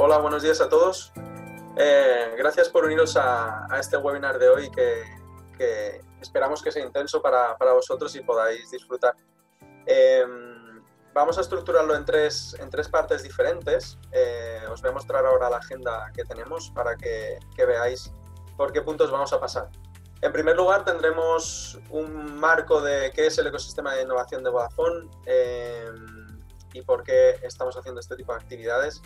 Hola, buenos días a todos. Eh, gracias por uniros a, este webinar de hoy que, esperamos que sea intenso para, vosotros y podáis disfrutar. Em, vamos a estructurarlo en tres, en tres partes diferentes. Eh, os voy a mostrar ahora la agenda que tenemos para que, veáis por qué puntos vamos a pasar. En primer lugar, tendremos un marco de qué es el ecosistema de innovación de Vodafone em, y por qué estamos haciendo este tipo de actividades.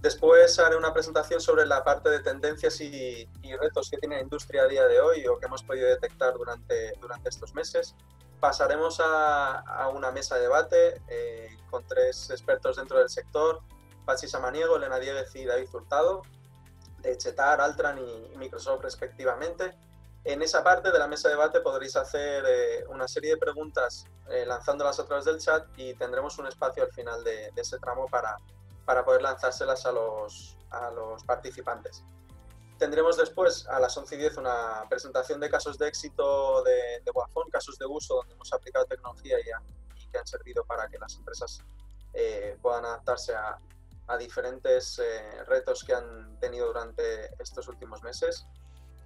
Después haré una presentación sobre la parte de tendencias y, retos que tiene la industria a día de hoy o que hemos podido detectar durante, durante estos meses. Pasaremos a, una mesa de debate eh, con tres expertos dentro del sector, Pachi Samaniego, Elena Dieguez y David Hurtado, de Chetar, Altran y Microsoft respectivamente. En esa parte de la mesa de debate podréis hacer eh, una serie de preguntas eh, lanzándolas a través del chat y tendremos un espacio al final de ese tramo para, para poder lanzárselas a los, a los participantes. Tendremos después a las 11 y 10 una presentación de casos de éxito de, de Vodafone, casos de uso donde hemos aplicado tecnología y, que han servido para que las empresas eh, puedan adaptarse a, a diferentes eh, retos que han tenido durante estos últimos meses.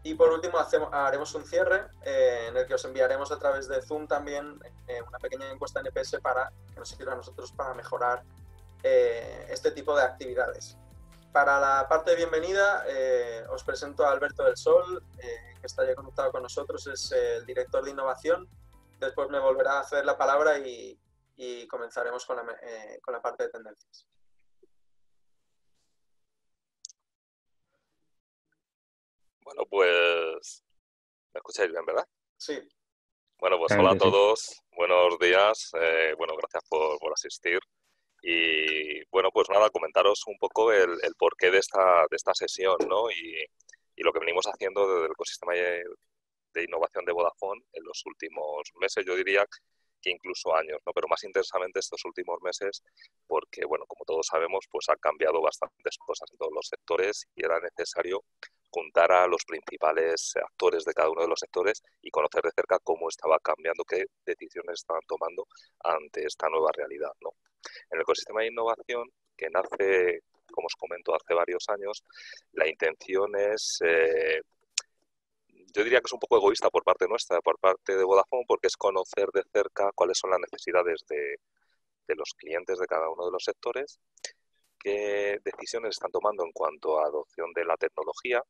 Y por último hacemos, haremos un cierre eh, en el que os enviaremos a través de Zoom también una pequeña encuesta NPS para que nos sirva a nosotros para mejorar eh, este tipo de actividades. Para la parte de bienvenida, eh, os presento a Alberto del Sol, eh, que está ya conectado con nosotros, es el director de innovación. Después me volverá a hacer la palabra y, comenzaremos con la, con la parte de tendencias. Bueno, pues me escucháis bien, ¿verdad? Sí. Bueno, pues hola a todos, buenos días, bueno, gracias por, por asistir. Y bueno, pues nada, comentaros un poco el, porqué de esta, de esta sesión, ¿no? Y, y, lo que venimos haciendo desde el ecosistema de, innovación de Vodafone en los últimos meses, yo diría que incluso años, ¿no? Pero más intensamente estos últimos meses, porque, bueno, como todos sabemos, pues han cambiado bastantes cosas en todos los sectores y era necesario juntar a los principales actores de cada uno de los sectores y conocer de cerca cómo estaba cambiando, qué decisiones estaban tomando ante esta nueva realidad, ¿no? En el ecosistema de innovación, que nace, como os comento, hace varios años, la intención es, eh, yo diría que es un poco egoísta por parte nuestra, por parte de Vodafone, porque es conocer de cerca cuáles son las necesidades de, los clientes de cada uno de los sectores, qué decisiones están tomando en cuanto a adopción de la tecnología,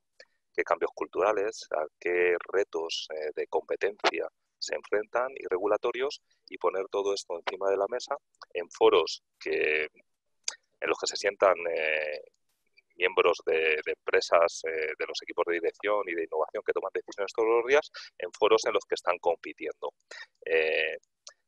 qué cambios culturales, qué retos eh, de competencia se enfrentan y regulatorios y poner todo esto encima de la mesa en foros que en los que se sientan eh, miembros de, empresas eh, de los equipos de dirección y de innovación que toman decisiones todos los días en foros en los que están compitiendo. Eh,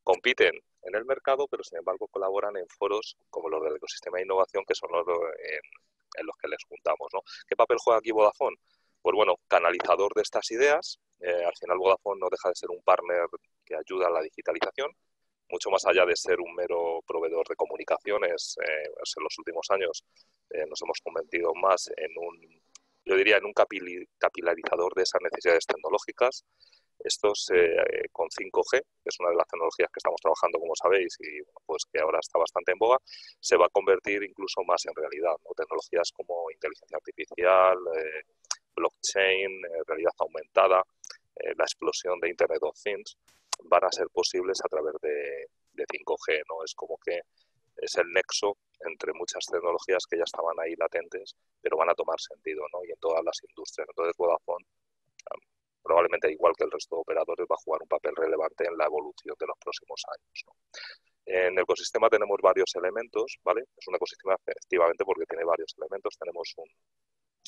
compiten en el mercado, pero sin embargo colaboran en foros como los del ecosistema de innovación, que son los en, los que les juntamos. ¿Qué papel juega aquí Vodafone? Pues bueno, canalizador de estas ideas, eh, al final Vodafone no deja de ser un partner que ayuda a la digitalización, mucho más allá de ser un mero proveedor de comunicaciones. Eh, pues en los últimos años eh, nos hemos convertido más en un, yo diría, en un capilarizador de esas necesidades tecnológicas. Estos con 5G, que es una de las tecnologías que estamos trabajando, como sabéis, y pues que ahora está bastante en boga, se va a convertir incluso más en realidad. Tecnologías como inteligencia artificial, blockchain, realidad aumentada, eh, la explosión de Internet of Things van a ser posibles a través de, 5G, ¿no? Es como que es el nexo entre muchas tecnologías que ya estaban ahí latentes, pero van a tomar sentido, ¿no? Y en todas las industrias. Entonces Vodafone, probablemente igual que el resto de operadores, va a jugar un papel relevante en la evolución de los próximos años. En el ecosistema tenemos varios elementos, ¿vale? Es un ecosistema efectivamente porque tiene varios elementos. Tenemos un,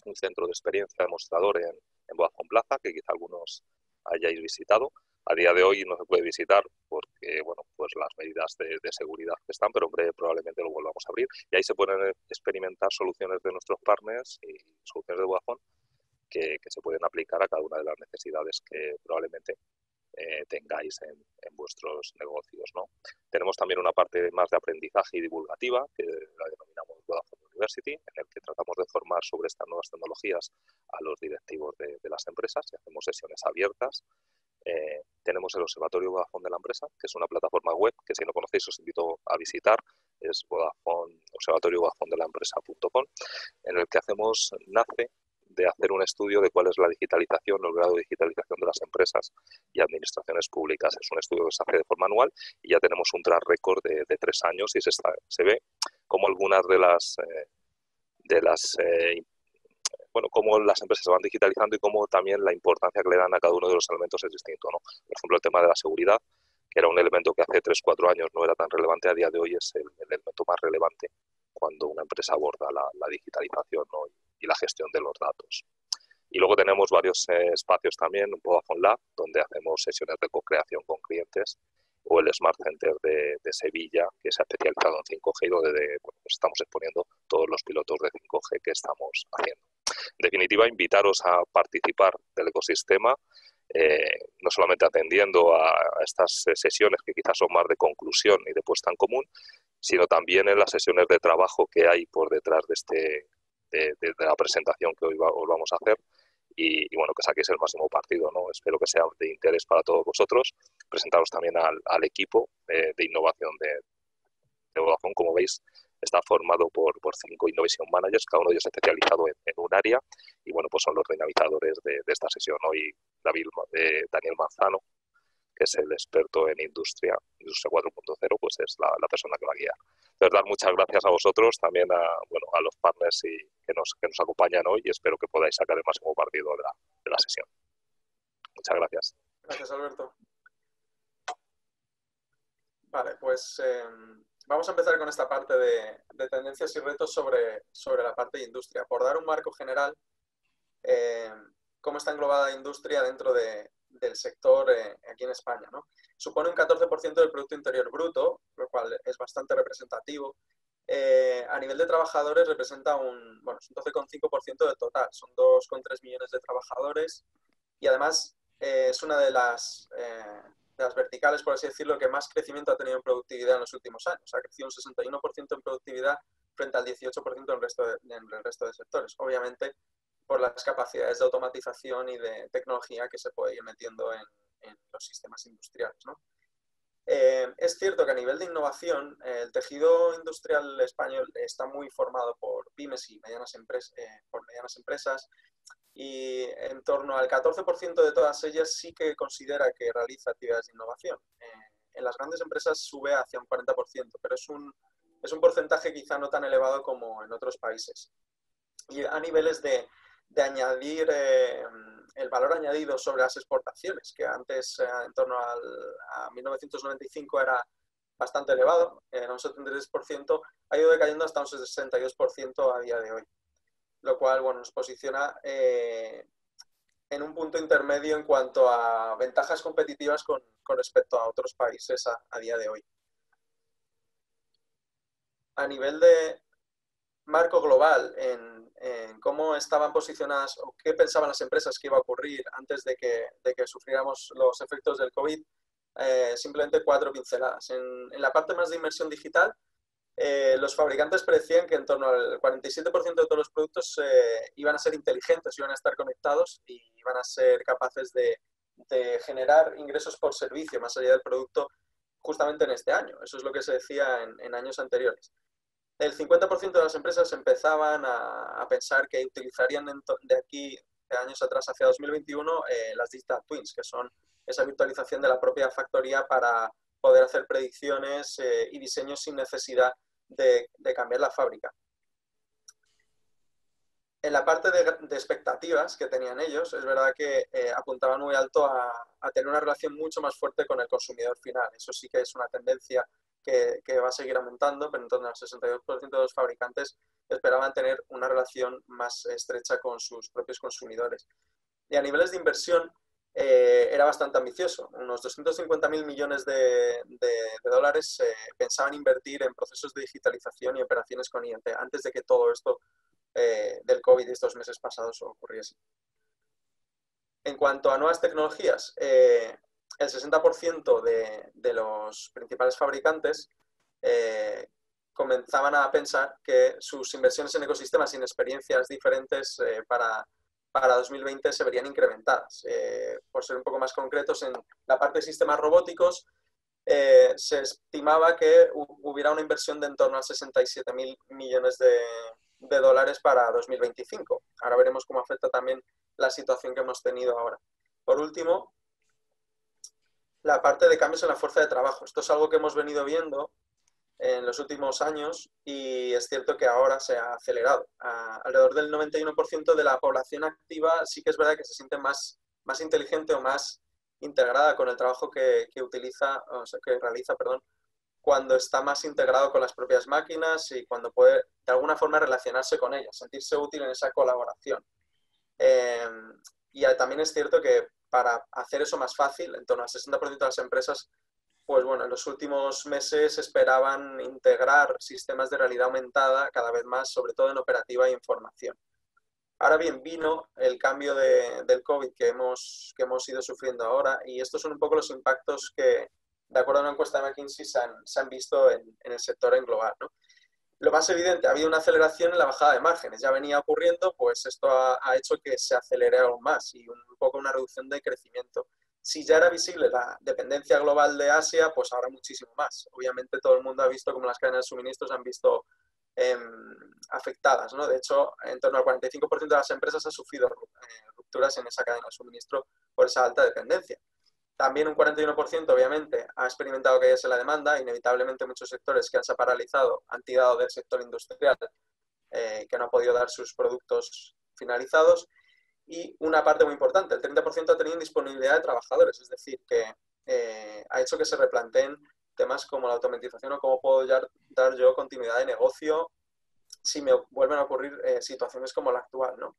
un centro de experiencia demostrador en, en Vodafone Plaza, que quizá algunos hayáis visitado. A día de hoy no se puede visitar porque, bueno, pues las medidas de, seguridad que están, pero breve probablemente lo volvamos a abrir. Y ahí se pueden experimentar soluciones de nuestros partners y soluciones de Vodafone que, se pueden aplicar a cada una de las necesidades que probablemente eh, tengáis en, vuestros negocios. Tenemos también una parte más de aprendizaje y divulgativa, que la denominamos Vodafone University, en el que tratamos de formar sobre estas nuevas tecnologías a los directivos de, las empresas y hacemos sesiones abiertas. Eh, tenemos el Observatorio Vodafone de la empresa, que es una plataforma web que si no conocéis os invito a visitar. es Vodafone, Observatorio Vodafone de la empresa.com, en el que hacemos, nace de hacer un estudio de cuál es la digitalización, el grado de digitalización de las empresas y administraciones públicas. Es un estudio que se hace de forma anual y ya tenemos un track record de, tres años y se, se ve como algunas de las, eh, de las eh, bueno, cómo las empresas se van digitalizando y cómo también la importancia que le dan a cada uno de los elementos es distinto. ¿no? Por ejemplo, el tema de la seguridad, que era un elemento que hace 3-4 años no era tan relevante, a día de hoy es el, elemento más relevante cuando una empresa aborda la, digitalización y, la gestión de los datos. Y luego tenemos varios eh, espacios también, un Vodafone Lab, donde hacemos sesiones de co-creación con clientes, o el Smart Center de, Sevilla, que se ha especializado en 5G y donde pues estamos exponiendo todos los pilotos de 5G que estamos haciendo. En definitiva, invitaros a participar del ecosistema, eh, no solamente atendiendo a, estas sesiones que quizás son más de conclusión y de puesta en común, sino también en las sesiones de trabajo que hay por detrás de, este, de, la presentación que hoy os vamos a hacer. Y, bueno, que saquéis el máximo partido, ¿no? Espero que sea de interés para todos vosotros. Presentaros también al, equipo de, innovación de, de Vodafone, como veis, está formado por, cinco Innovation Managers, cada uno de ellos especializado en, un área, y bueno, pues son los dinamizadores de, esta sesión. Hoy David, eh, Daniel Manzano, que es el experto en industria, industria 4.0, pues es la, persona que va a guiar. De verdad, muchas gracias a vosotros, también a, bueno, a los partners y, que, nos, que nos acompañan hoy y espero que podáis sacar el máximo partido de la, de la sesión. Muchas gracias. Gracias, Alberto. Vale, pues em, vamos a empezar con esta parte de, tendencias y retos sobre, sobre, la parte de industria. Por dar un marco general, eh, cómo está englobada la industria dentro del sector eh, aquí en España. Supone un 14% del Producto Interior Bruto, lo cual es bastante representativo. Eh, a nivel de trabajadores representa un, bueno, un 12,5% del total, son 2,3 millones de trabajadores y además es una de las de las verticales, por así decirlo, que más crecimiento ha tenido en productividad en los últimos años. Ha crecido un 61% en productividad frente al 18% en resto de, en el resto de sectores. Obviamente, por las capacidades de automatización y de tecnología que se puede ir metiendo en, los sistemas industriales. Eh, es cierto que a nivel de innovación, el tejido industrial español está muy formado por pymes y medianas, eh, por medianas empresas y en torno al 14% de todas ellas sí que considera que realiza actividades de innovación. Eh, en las grandes empresas sube hacia un 40%, pero es un, es un porcentaje quizá no tan elevado como en otros países. Y a niveles de, de añadir eh, el valor añadido sobre las exportaciones, que antes eh, en torno al, a 1995 era bastante elevado, era un 73%, ha ido decayendo hasta un 62% a día de hoy lo cual bueno, nos posiciona eh, en un punto intermedio en cuanto a ventajas competitivas con, respecto a otros países a, día de hoy. A nivel de marco global, en, cómo estaban posicionadas o qué pensaban las empresas que iba a ocurrir antes de que, de que sufriéramos los efectos del COVID, eh, simplemente cuatro pinceladas. En, en, la parte más de inversión digital, eh, los fabricantes predecían que en torno al 47% de todos los productos eh, iban a ser inteligentes, iban a estar conectados y iban a ser capaces de, generar ingresos por servicio más allá del producto justamente en este año. Eso es lo que se decía en, años anteriores. El 50% de las empresas empezaban a, pensar que utilizarían de aquí, de años atrás hacia 2021, eh, las Digital Twins, que son esa virtualización de la propia factoría para poder hacer predicciones y diseños sin necesidad de, cambiar la fábrica. En la parte de, expectativas que tenían ellos, es verdad que eh, apuntaban muy alto a, tener una relación mucho más fuerte con el consumidor final. Eso sí que es una tendencia que, va a seguir aumentando, pero en torno al 62% de los fabricantes esperaban tener una relación más estrecha con sus propios consumidores. Y a niveles de inversión, eh, era bastante ambicioso. Unos 250.000 millones de, dólares eh, pensaban invertir en procesos de digitalización y operaciones con IoT antes de que todo esto eh, del COVID y estos meses pasados ocurriese. En cuanto a nuevas tecnologías, el 60% de, de, los principales fabricantes comenzaban a pensar que sus inversiones en ecosistemas sin experiencias diferentes para para 2020 se verían incrementadas. Eh, por ser un poco más concretos, en la parte de sistemas robóticos, eh, se estimaba que hubiera una inversión de en torno a 67 mil millones de, dólares para 2025. Ahora veremos cómo afecta también la situación que hemos tenido ahora. Por último, la parte de cambios en la fuerza de trabajo. Esto es algo que hemos venido viendo en los últimos años y es cierto que ahora se ha acelerado. alrededor del 91% de la población activa sí que es verdad que se siente más, más inteligente o más integrada con el trabajo que, utiliza, o sea, que realiza, perdón, cuando está más integrado con las propias máquinas y cuando puede de alguna forma relacionarse con ellas, sentirse útil en esa colaboración. Eh, y también es cierto que para hacer eso más fácil, en torno al 60% de las empresas, pues bueno, en los últimos meses esperaban integrar sistemas de realidad aumentada cada vez más, sobre todo en operativa e información. Ahora bien, vino el cambio del COVID que hemos, que hemos ido sufriendo ahora y estos son un poco los impactos que, de acuerdo a una encuesta de McKinsey, se han, visto en, el sector en global. Lo más evidente, ha habido una aceleración en la bajada de márgenes. Ya venía ocurriendo, pues esto ha, hecho que se acelere aún más y un, poco una reducción de crecimiento. Si ya era visible la dependencia global de Asia, pues ahora muchísimo más. Obviamente todo el mundo ha visto como las cadenas de suministros han visto em, afectadas. ¿no? De hecho, en torno al 45% de las empresas han sufrido eh, rupturas en esa cadena de suministro por esa alta dependencia. También un 41%, obviamente, ha experimentado que en la demanda. Inevitablemente, muchos sectores que han paralizado han tirado del sector industrial, eh, que no ha podido dar sus productos finalizados. Y una parte muy importante, el 30% ha tenido disponibilidad de trabajadores, es decir, que eh, ha hecho que se replanteen temas como la automatización o cómo puedo dar yo continuidad de negocio si me vuelven a ocurrir eh, situaciones como la actual, ¿no?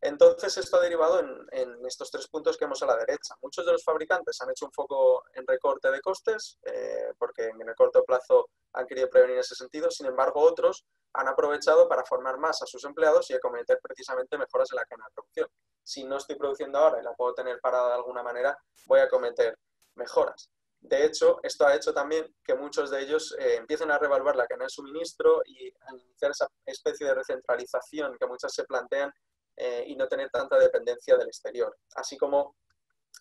Entonces, esto ha derivado en, estos tres puntos que vemos a la derecha. Muchos de los fabricantes han hecho un foco en recorte de costes, eh, porque en el corto plazo han querido prevenir ese sentido. Sin embargo, otros han aprovechado para formar más a sus empleados y acometer precisamente mejoras en la cadena de producción. Si no estoy produciendo ahora y la puedo tener parada de alguna manera, voy a cometer mejoras. De hecho, esto ha hecho también que muchos de ellos eh, empiecen a revaluar la cadena de suministro y a iniciar esa especie de recentralización que muchas se plantean eh, y no tener tanta dependencia del exterior, así como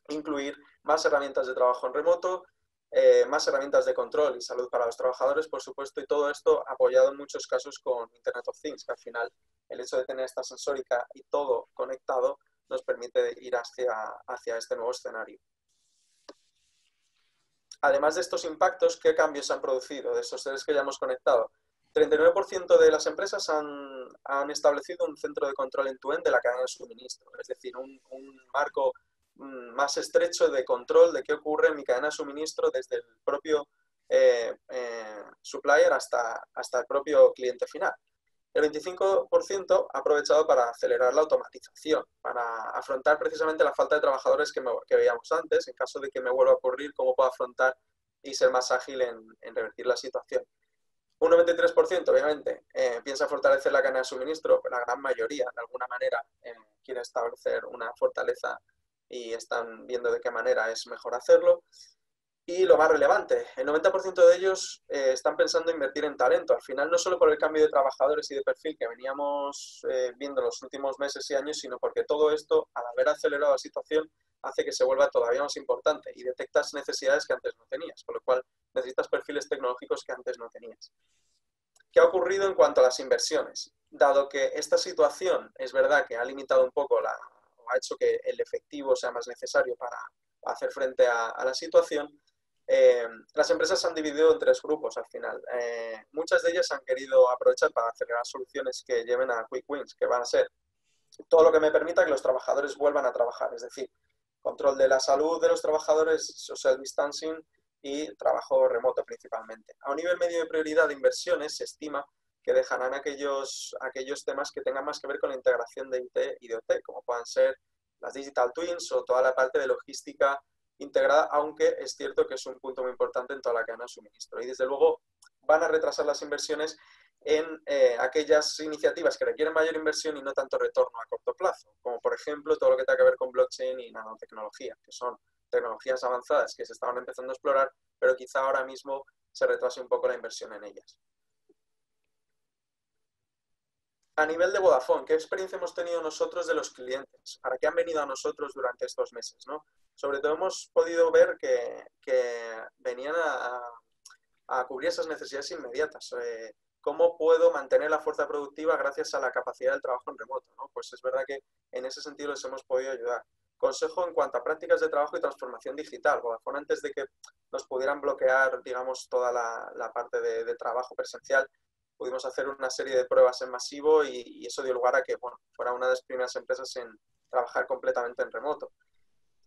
incluir más herramientas de trabajo en remoto, eh, más herramientas de control y salud para los trabajadores, por supuesto, y todo esto apoyado en muchos casos con Internet of Things, que al final el hecho de tener esta sensórica y todo conectado nos permite ir hacia, hacia este nuevo escenario. Además de estos impactos, ¿qué cambios han producido de estos seres que ya hemos conectado? 39% de las empresas han, establecido un centro de control en tu de la cadena de suministro, es decir, un, un, marco mm, más estrecho de control de qué ocurre en mi cadena de suministro desde el propio eh, eh, supplier hasta, hasta el propio cliente final. El 25% ha aprovechado para acelerar la automatización, para afrontar precisamente la falta de trabajadores que, veíamos antes, en caso de que me vuelva a ocurrir, cómo puedo afrontar y ser más ágil en, en revertir la situación. Un 93%, obviamente, eh, piensa fortalecer la cadena de suministro, pero la gran mayoría, de alguna manera, eh, quiere establecer una fortaleza y están viendo de qué manera es mejor hacerlo. Y lo más relevante, el 90% de ellos eh, están pensando en invertir en talento. Al final, no solo por el cambio de trabajadores y de perfil que veníamos viendo los últimos meses y años, sino porque todo esto, al haber acelerado la situación, hace que se vuelva todavía más importante y detectas necesidades que antes no tenías, con lo cual necesitas perfiles tecnológicos que antes no tenías. ¿Qué ha ocurrido en cuanto a las inversiones? Dado que esta situación es verdad que ha limitado un poco la, o ha hecho que el efectivo sea más necesario para hacer frente a, la situación, eh, las empresas se han dividido en tres grupos al final. Eh, muchas de ellas han querido aprovechar para acelerar soluciones que lleven a quick wins, que van a ser todo lo que me permita que los trabajadores vuelvan a trabajar, es decir, control de la salud de los trabajadores, social distancing y trabajo remoto principalmente. A un nivel medio de prioridad de inversiones se estima que dejarán aquellos, aquellos temas que tengan más que ver con la integración de IT y de OT, como puedan ser las digital twins o toda la parte de logística integrada, aunque es cierto que es un punto muy importante en toda la cadena de suministro. Y desde luego van a retrasar las inversiones en eh, aquellas iniciativas que requieren mayor inversión y no tanto retorno a corto plazo, como por ejemplo todo lo que tenga que ver con blockchain y nanotecnología, que son tecnologías avanzadas que se estaban empezando a explorar, pero quizá ahora mismo se retrase un poco la inversión en ellas. A nivel de Vodafone, ¿qué experiencia hemos tenido nosotros de los clientes? ¿Para qué han venido a nosotros durante estos meses? Sobre todo hemos podido ver que, venían a, cubrir esas necesidades inmediatas. Eh, ¿Cómo puedo mantener la fuerza productiva gracias a la capacidad del trabajo en remoto? Pues es verdad que en ese sentido les hemos podido ayudar. Consejo en cuanto a prácticas de trabajo y transformación digital. Vodafone, antes de que nos pudieran bloquear, digamos, toda la, parte de trabajo presencial, pudimos hacer una serie de pruebas en masivo y, eso dio lugar a que bueno, fuera una de las primeras empresas en trabajar completamente en remoto.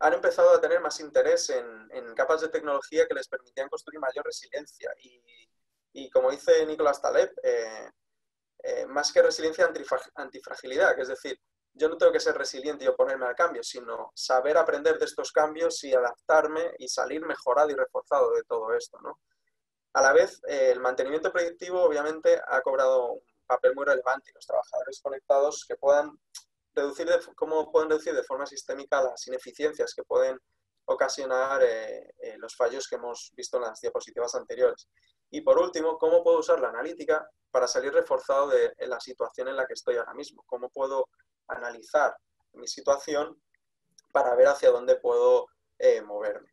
Han empezado a tener más interés en, capas de tecnología que les permitían construir mayor resiliencia y, y como dice Nicolás Taleb, eh, eh, más que resiliencia, antifragilidad, que es decir, yo no tengo que ser resiliente y oponerme al cambio, sino saber aprender de estos cambios y adaptarme y salir mejorado y reforzado de todo esto, ¿no? A la vez, eh, el mantenimiento predictivo obviamente ha cobrado un papel muy relevante y los trabajadores conectados que puedan reducir de, cómo pueden reducir de forma sistémica las ineficiencias que pueden ocasionar eh, eh, los fallos que hemos visto en las diapositivas anteriores. Y por último, cómo puedo usar la analítica para salir reforzado de la situación en la que estoy ahora mismo. Cómo puedo analizar mi situación para ver hacia dónde puedo moverme.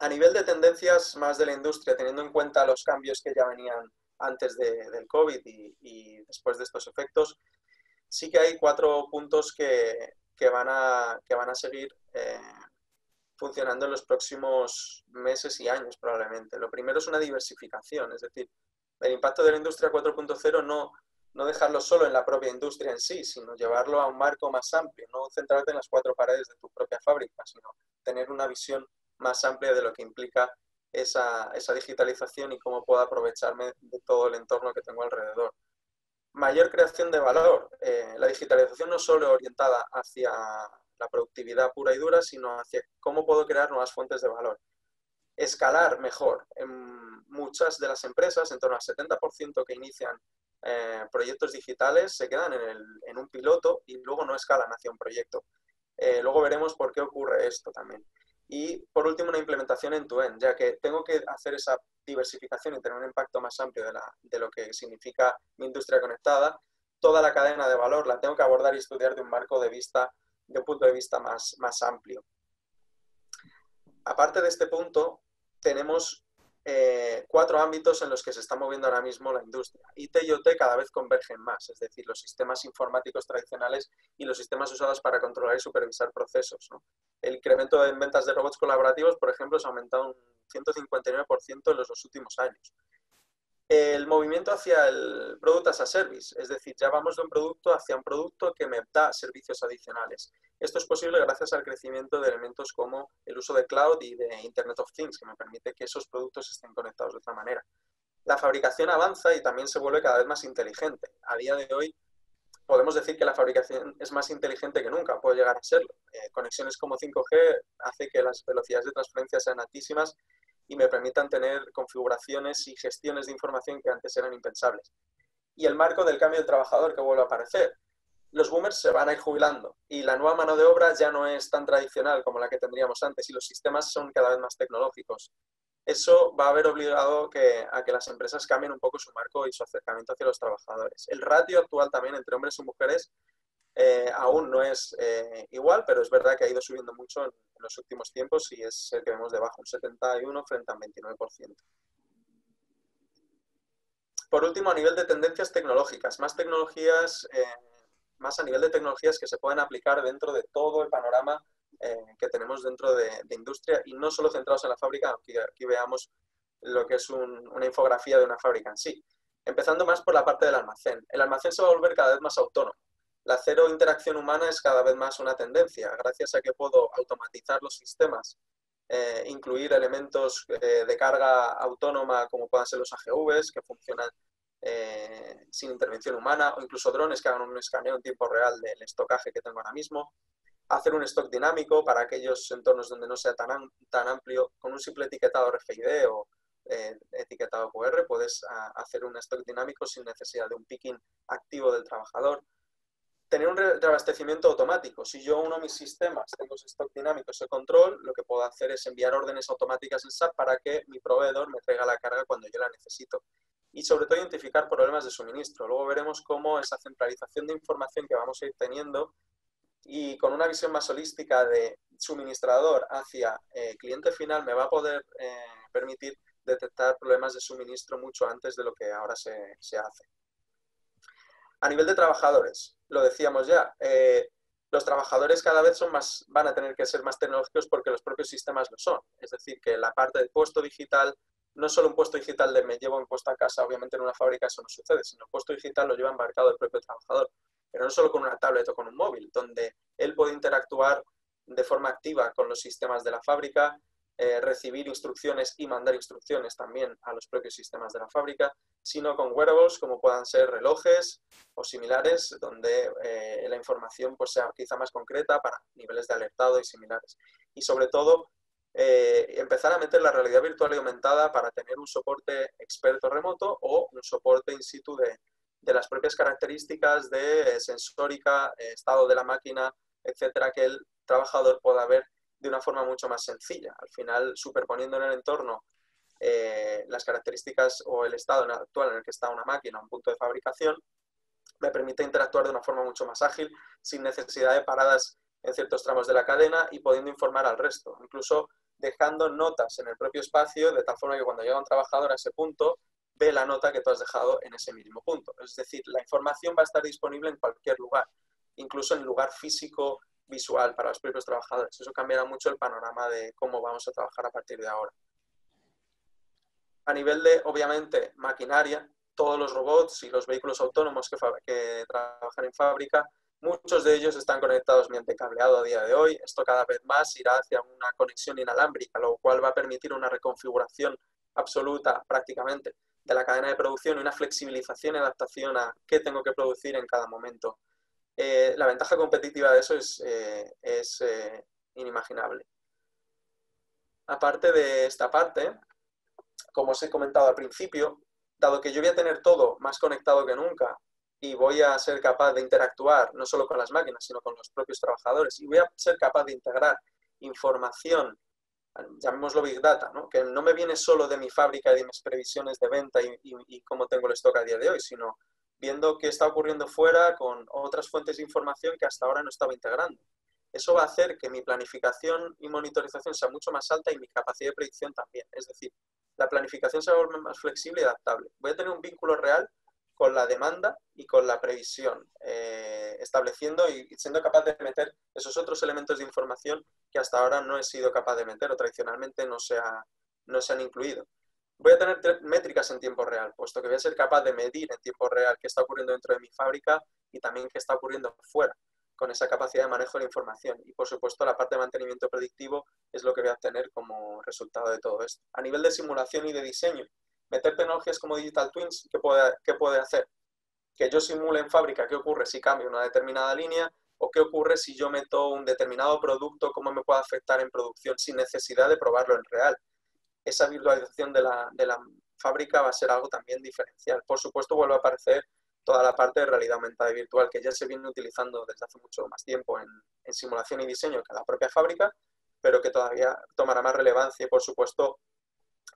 A nivel de tendencias más de la industria, teniendo en cuenta los cambios que ya venían antes del COVID y, después de estos efectos, sí que hay cuatro puntos que, van, a, que van a seguir eh, funcionando en los próximos meses y años probablemente. Lo primero es una diversificación, es decir, el impacto de la industria 4.0 no, no dejarlo solo en la propia industria en sí, sino llevarlo a un marco más amplio, no centrarte en las cuatro paredes de tu propia fábrica, sino tener una visión más amplia de lo que implica esa, digitalización y cómo puedo aprovecharme de todo el entorno que tengo alrededor. Mayor creación de valor. Eh, la digitalización no solo orientada hacia la productividad pura y dura, sino hacia cómo puedo crear nuevas fuentes de valor. Escalar mejor. En muchas de las empresas, en torno al 70% que inician eh, proyectos digitales, se quedan en, un piloto y luego no escalan hacia un proyecto. Eh, luego veremos por qué ocurre esto también. Y por último, una implementación en tu end, ya que tengo que hacer esa diversificación y tener un impacto más amplio de, la, de lo que significa mi industria conectada. Toda la cadena de valor la tengo que abordar y estudiar de un marco de vista, de un punto de vista más, más amplio. Aparte de este punto, tenemos eh, cuatro ámbitos en los que se está moviendo ahora mismo la industria. IT y OT cada vez convergen más, es decir, los sistemas informáticos tradicionales y los sistemas usados para controlar y supervisar procesos. El incremento en ventas de robots colaborativos, por ejemplo, se ha aumentado un 159% en los dos últimos años el movimiento hacia el Product as a Service, es decir, ya vamos de un producto hacia un producto que me da servicios adicionales. Esto es posible gracias al crecimiento de elementos como el uso de cloud y de Internet of Things, que me permite que esos productos estén conectados de otra manera. La fabricación avanza y también se vuelve cada vez más inteligente. A día de hoy podemos decir que la fabricación es más inteligente que nunca, puede llegar a serlo. Eh, conexiones como 5G hace que las velocidades de transferencia sean altísimas y me permitan tener configuraciones y gestiones de información que antes eran impensables. Y el marco del cambio del trabajador que vuelve a aparecer. Los boomers se van a ir jubilando y la nueva mano de obra ya no es tan tradicional como la que tendríamos antes y los sistemas son cada vez más tecnológicos. Eso va a haber obligado a que las empresas cambien un poco su marco y su acercamiento hacia los trabajadores. El ratio actual también entre hombres y mujeres eh, aún no es eh, igual, pero es verdad que ha ido subiendo mucho en, los últimos tiempos y es el que vemos debajo, un 71 frente a un 29%. Por último, a nivel de tendencias tecnológicas, más tecnologías, eh, más a nivel de tecnologías que se pueden aplicar dentro de todo el panorama que tenemos dentro de, industria y no solo centrados en la fábrica, aunque aquí veamos lo que es una infografía de una fábrica en sí. Empezando más por la parte del almacén. El almacén se va a volver cada vez más autónomo la cero interacción humana es cada vez más una tendencia, gracias a que puedo automatizar los sistemas, eh, incluir elementos eh, de carga autónoma como puedan ser los AGVs que funcionan eh, sin intervención humana o incluso drones que hagan un escaneo en tiempo real del estocaje que tengo ahora mismo. Hacer un stock dinámico para aquellos entornos donde no sea tan, tan amplio, con un simple etiquetado RFID o etiquetado QR, puedes ah, hacer un stock dinámico sin necesidad de un picking activo del trabajador tener un reabastecimiento automático. Si yo uno de mis sistemas tengo stock dinámico, ese control, lo que puedo hacer es enviar órdenes automáticas en SAP para que mi proveedor me traiga la carga cuando yo la necesito. y sobre todo identificar problemas de suministro. Luego veremos cómo esa centralización de información que vamos a ir teniendo y con una visión más holística de suministrador hacia eh, cliente final me va a poder eh, permitir detectar problemas de suministro mucho antes de lo que ahora se, se hace. A nivel de trabajadores, lo decíamos ya, eh, los trabajadores cada vez son más, van a tener que ser más tecnológicos porque los propios sistemas lo son. Es decir, que la parte del puesto digital, no solo un puesto digital de me llevo un puesto a casa, obviamente en una fábrica eso no sucede, sino el puesto digital lo lleva embarcado el propio trabajador, pero no solo con una tablet o con un móvil, donde él puede interactuar de forma activa con los sistemas de la fábrica, eh, recibir instrucciones y mandar instrucciones también a los propios sistemas de la fábrica, sino con wearables como puedan ser relojes o similares, donde eh, la información pues, sea quizá más concreta para niveles de alertado y similares. Y sobre todo, eh, empezar a meter la realidad virtual y aumentada para tener un soporte experto remoto o un soporte in situ de, de las propias características de sensórica, estado de la máquina, etcétera, que el trabajador pueda ver de una forma mucho más sencilla. Al final, superponiendo en el entorno eh, las características o el estado actual en el que está una máquina, un punto de fabricación, me permite interactuar de una forma mucho más ágil, sin necesidad de paradas en ciertos tramos de la cadena y pudiendo informar al resto. Incluso dejando notas en el propio espacio, de tal forma que cuando llega un trabajador a ese punto, ve la nota que tú has dejado en ese mismo punto. Es decir, la información va a estar disponible en cualquier lugar, incluso en lugar físico visual para los propios trabajadores. Eso cambiará mucho el panorama de cómo vamos a trabajar a partir de ahora. A nivel de, obviamente, maquinaria, todos los robots y los vehículos autónomos que, trabajan en fábrica, muchos de ellos están conectados mediante cableado a día de hoy. Esto cada vez más irá hacia una conexión inalámbrica, lo cual va a permitir una reconfiguración absoluta prácticamente de la cadena de producción y una flexibilización y adaptación a qué tengo que producir en cada momento. Eh, la ventaja competitiva de eso es, eh, eh, inimaginable. Aparte de esta parte, como os he comentado al principio, dado que yo voy a tener todo más conectado que nunca y voy a ser capaz de interactuar no solo con las máquinas, sino con los propios trabajadores y voy a ser capaz de integrar información, llamémoslo Big Data, que no me viene solo de mi fábrica y de mis previsiones de venta y, y cómo tengo el stock a día de hoy, sino viendo qué está ocurriendo fuera con otras fuentes de información que hasta ahora no estaba integrando. Eso va a hacer que mi planificación y monitorización sea mucho más alta y mi capacidad de predicción también. Es decir, la planificación se va más flexible y adaptable. Voy a tener un vínculo real con la demanda y con la previsión, eh, estableciendo y siendo capaz de meter esos otros elementos de información que hasta ahora no he sido capaz de meter o tradicionalmente no se han incluido voy a tener métricas en tiempo real, puesto que voy a ser capaz de medir en tiempo real qué está ocurriendo dentro de mi fábrica y también qué está ocurriendo fuera, con esa capacidad de manejo de la información. Y por supuesto, la parte de mantenimiento predictivo es lo que voy a obtener como resultado de todo esto. A nivel de simulación y de diseño, meter tecnologías como Digital Twins, ¿qué puede, qué puede hacer? Que yo simule en fábrica qué ocurre si cambio una determinada línea o qué ocurre si yo meto un determinado producto, cómo me puede afectar en producción sin necesidad de probarlo en real esa virtualización de la, de la fábrica va a ser algo también diferencial. Por supuesto, vuelve a aparecer toda la parte de realidad aumentada y virtual que ya se viene utilizando desde hace mucho más tiempo en, simulación y diseño que la propia fábrica, pero que todavía tomará más relevancia y, por supuesto,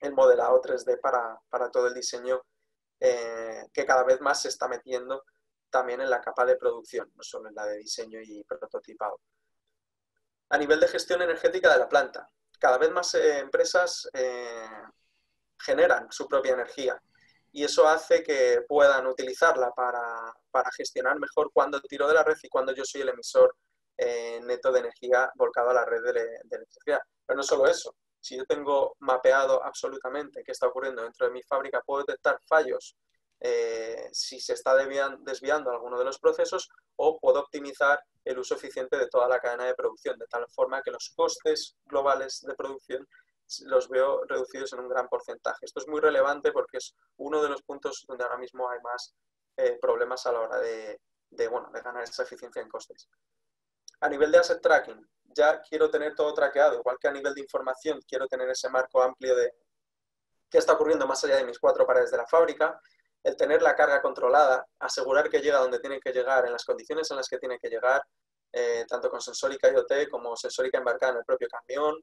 el modelado 3D para, para todo el diseño eh, que cada vez más se está metiendo también en la capa de producción, no solo en la de diseño y prototipado. A nivel de gestión energética de la planta, cada vez más eh, empresas eh, generan su propia energía y eso hace que puedan utilizarla para, gestionar mejor cuando tiro de la red y cuando yo soy el emisor eh, neto de energía volcado a la red de, electricidad. Pero no solo eso, si yo tengo mapeado absolutamente qué está ocurriendo dentro de mi fábrica, puedo detectar fallos si se está desviando alguno de los procesos o puedo optimizar el uso eficiente de toda la cadena de producción, de tal forma que los costes globales de producción los veo reducidos en un gran porcentaje. Esto es muy relevante porque es uno de los puntos donde ahora mismo hay más eh, problemas a la hora de, bueno, de ganar esa eficiencia en costes. A nivel de asset tracking, ya quiero tener todo traqueado, igual que a nivel de información quiero tener ese marco amplio de qué está ocurriendo más allá de mis cuatro paredes de la fábrica, el tener la carga controlada, asegurar que llega donde tiene que llegar, en las condiciones en las que tiene que llegar, eh, tanto con sensórica IoT como sensórica embarcada en el propio camión,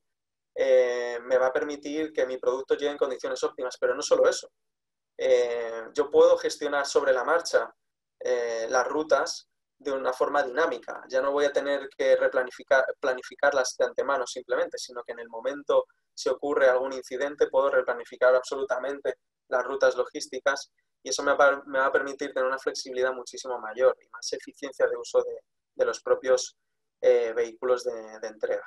eh, me va a permitir que mi producto llegue en condiciones óptimas. Pero no solo eso. eh, yo puedo gestionar sobre la marcha las rutas de una forma dinámica. Ya no voy a tener que replanificar planificarlas de antemano simplemente, sino que en el momento si ocurre algún incidente puedo replanificar absolutamente las rutas logísticas y eso me va, a permitir tener una flexibilidad muchísimo mayor y más eficiencia de uso de, los propios eh, vehículos de, entrega.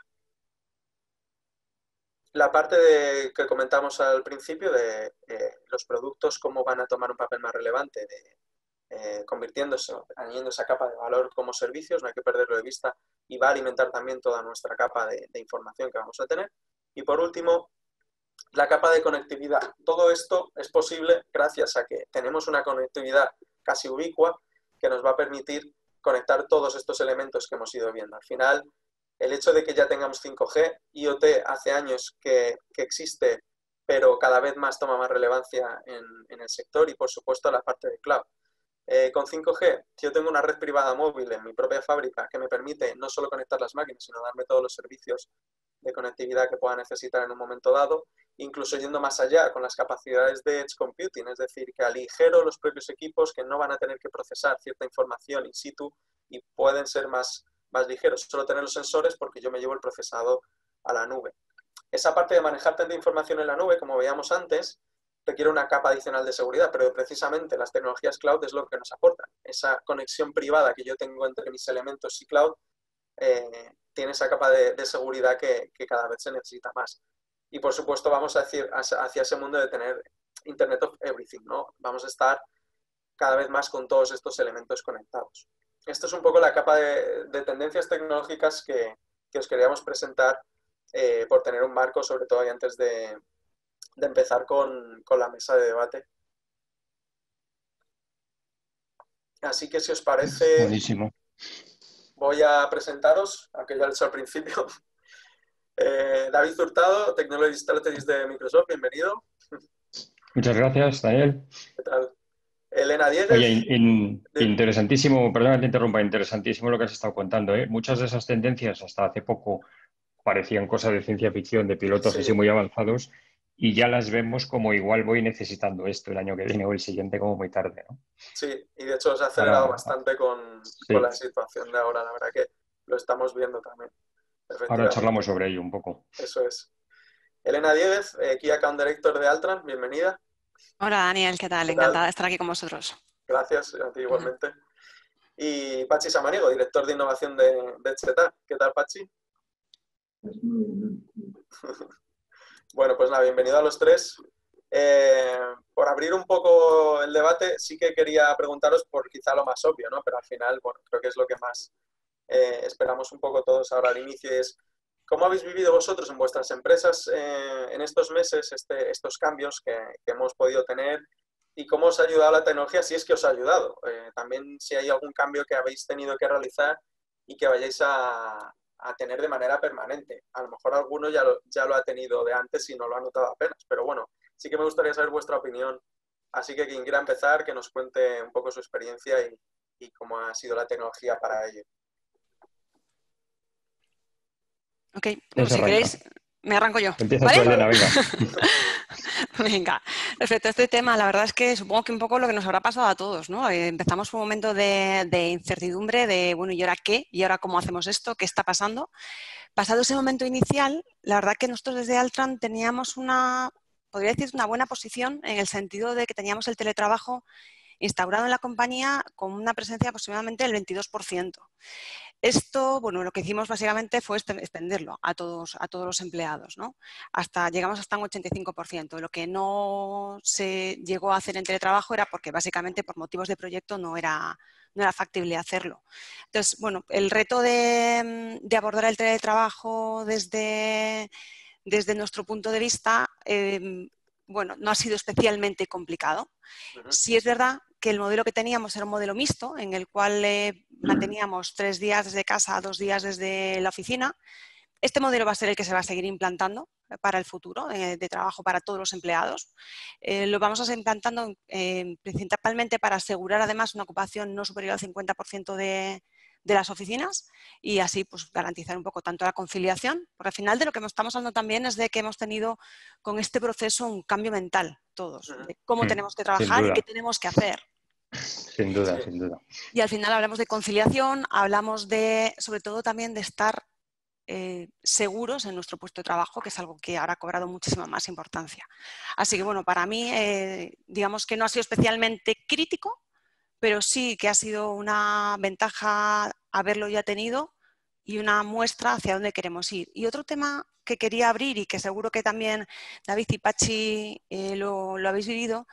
La parte que comentamos al principio de eh, los productos, cómo van a tomar un papel más relevante, de, eh, convirtiéndose, añadiendo esa capa de valor como servicios, no hay que perderlo de vista y va a alimentar también toda nuestra capa de, de información que vamos a tener. Y por último, la capa de conectividad. Todo esto es posible gracias a que tenemos una conectividad casi ubicua que nos va a permitir conectar todos estos elementos que hemos ido viendo. Al final, el hecho de que ya tengamos 5G, IoT hace años que, existe, pero cada vez más toma más relevancia en, el sector y, por supuesto, la parte de cloud. Eh, con 5G, si yo tengo una red privada móvil en mi propia fábrica que me permite no solo conectar las máquinas, sino darme todos los servicios de conectividad que pueda necesitar en un momento dado, incluso yendo más allá con las capacidades de Edge Computing, es decir, que aligero los propios equipos que no van a tener que procesar cierta información in situ y pueden ser más, más ligeros. Solo tener los sensores porque yo me llevo el procesado a la nube. Esa parte de manejar tanta información en la nube, como veíamos antes, requiere una capa adicional de seguridad, pero precisamente las tecnologías cloud es lo que nos aportan. Esa conexión privada que yo tengo entre mis elementos y cloud eh, tiene esa capa de, seguridad que, cada vez se necesita más. Y por supuesto vamos a decir hacia ese mundo de tener Internet of Everything, ¿no? Vamos a estar cada vez más con todos estos elementos conectados. Esto es un poco la capa de, tendencias tecnológicas que, os queríamos presentar eh, por tener un marco, sobre todo antes de, empezar con, con la mesa de debate. Así que si os parece... Buenísimo voy a presentaros, aunque ya lo he hecho al principio. Eh, David Hurtado, Technology Strategist de Microsoft, bienvenido. Muchas gracias, Daniel. ¿Qué tal? Elena Diegues. Oye, interesantísimo, perdona que te interrumpa, interesantísimo lo que has estado contando. ¿eh? Muchas de esas tendencias hasta hace poco parecían cosas de ciencia ficción, de pilotos así muy avanzados, y ya las vemos como igual voy necesitando esto el año que viene o el siguiente como muy tarde. ¿no? Sí, y de hecho se ha acelerado bastante con, la situación de ahora, la verdad que lo estamos viendo también. Ahora charlamos sobre ello un poco. Eso es. Elena Dieguez, eh, Key Account Director de Altran, bienvenida. Hola Daniel, ¿qué tal? Encantada de estar aquí con vosotros. Gracias, a ti igualmente. Y Pachi Samaniego, Director de Innovación de, de Cheta. ¿Qué tal, Pachi? Pues Bueno, pues nada, bienvenido a los tres. Eh, por abrir un poco el debate, sí que quería preguntaros por quizá lo más obvio, ¿no? Pero al final, bueno, creo que es lo que más eh, esperamos un poco todos ahora al inicio, es cómo habéis vivido vosotros en vuestras empresas eh, en estos meses este, estos cambios que, hemos podido tener y cómo os ha ayudado la tecnología, si es que os ha ayudado. también si hay algún cambio que habéis tenido que realizar y que vayáis a, a tener de manera permanente. A lo mejor alguno ya lo, ya lo ha tenido de antes y no lo ha notado apenas, pero bueno, sí que me gustaría saber vuestra opinión. Así que quien quiera empezar, que nos cuente un poco su experiencia y, cómo ha sido la tecnología para ello. Ok, si queréis, me arranco yo. Empieza ¿vale? venga. venga, respecto a este tema, la verdad es que supongo que un poco lo que nos habrá pasado a todos, ¿no? Eh, empezamos un momento de, incertidumbre, de, bueno, ¿y ahora qué? ¿Y ahora cómo hacemos esto? ¿Qué está pasando? Pasado ese momento inicial, la verdad que nosotros desde Altran teníamos una, podría decir, una buena posición en el sentido de que teníamos el teletrabajo instaurado en la compañía con una presencia aproximadamente del 22%. Esto, bueno, lo que hicimos básicamente fue extenderlo a todos, a todos los empleados, ¿no? Hasta, llegamos hasta un 85%. Lo que no se llegó a hacer en teletrabajo era porque básicamente por motivos de proyecto no era, no era factible hacerlo. Entonces, bueno, el reto de, abordar el teletrabajo desde, desde nuestro punto de vista, em, bueno, no ha sido especialmente complicado. Sí es verdad que el modelo que teníamos era un modelo mixto, en el cual eh, manteníamos tres días desde casa, dos días desde la oficina. Este modelo va a ser el que se va a seguir implantando para el futuro eh, de trabajo para todos los empleados. Eh, lo vamos a seguir implantando principalmente para asegurar además una ocupación no superior al 50% de, de las oficinas y así pues garantizar un poco tanto la conciliación, porque al final de lo que estamos hablando también es de que hemos tenido con este proceso un cambio mental todos, de cómo mm, tenemos que trabajar y qué tenemos que hacer. Sin duda, sin duda. Y al final hablamos de conciliación, hablamos de, sobre todo también de estar eh, seguros en nuestro puesto de trabajo, que es algo que ahora ha cobrado muchísima más importancia. Así que bueno, para mí, eh, digamos que no ha sido especialmente crítico, pero sí que ha sido una ventaja haberlo ya tenido y una muestra hacia dónde queremos ir. Y otro tema que quería abrir y que seguro que también David y Pachi eh, lo, habéis vivido,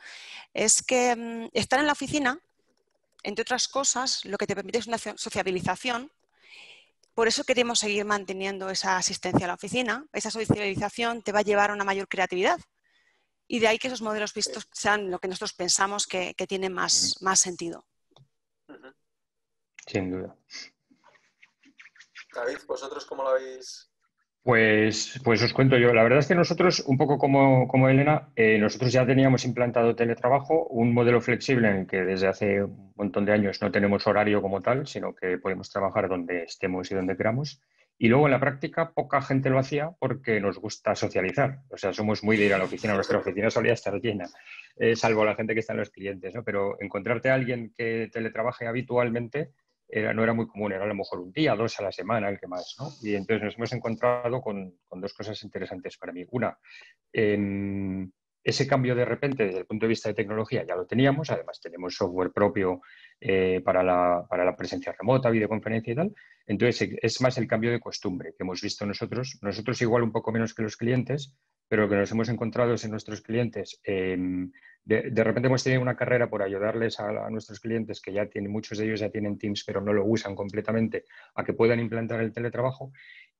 es que mm, estar en la oficina, entre otras cosas, lo que te permite es una sociabilización. Por eso queremos seguir manteniendo esa asistencia a la oficina. Esa sociabilización te va a llevar a una mayor creatividad. Y de ahí que esos modelos vistos sean lo que nosotros pensamos que, que tiene más, más sentido. Sin duda. David, ¿vosotros cómo lo habéis pues, pues os cuento yo. La verdad es que nosotros, un poco como, como Elena, eh, nosotros ya teníamos implantado teletrabajo, un modelo flexible en el que desde hace un montón de años no tenemos horario como tal, sino que podemos trabajar donde estemos y donde queramos. Y luego en la práctica poca gente lo hacía porque nos gusta socializar. O sea, somos muy de ir a la oficina. Nuestra oficina solía estar llena, eh, salvo la gente que está en los clientes. ¿no? Pero encontrarte a alguien que teletrabaje habitualmente no era muy común, era a lo mejor un día, dos a la semana, el que más, ¿no? Y entonces nos hemos encontrado con, dos cosas interesantes para mí. Una, ese cambio de repente desde el punto de vista de tecnología ya lo teníamos, además tenemos software propio eh, para, la, para, la, presencia remota, videoconferencia y tal. Entonces es más el cambio de costumbre que hemos visto nosotros, nosotros igual un poco menos que los clientes, pero lo que nos hemos encontrado es en nuestros clientes de, repente hemos tenido una carrera por ayudarles a, nuestros clientes, que ya tienen, muchos de ellos ya tienen Teams, pero no lo usan completamente, a que puedan implantar el teletrabajo.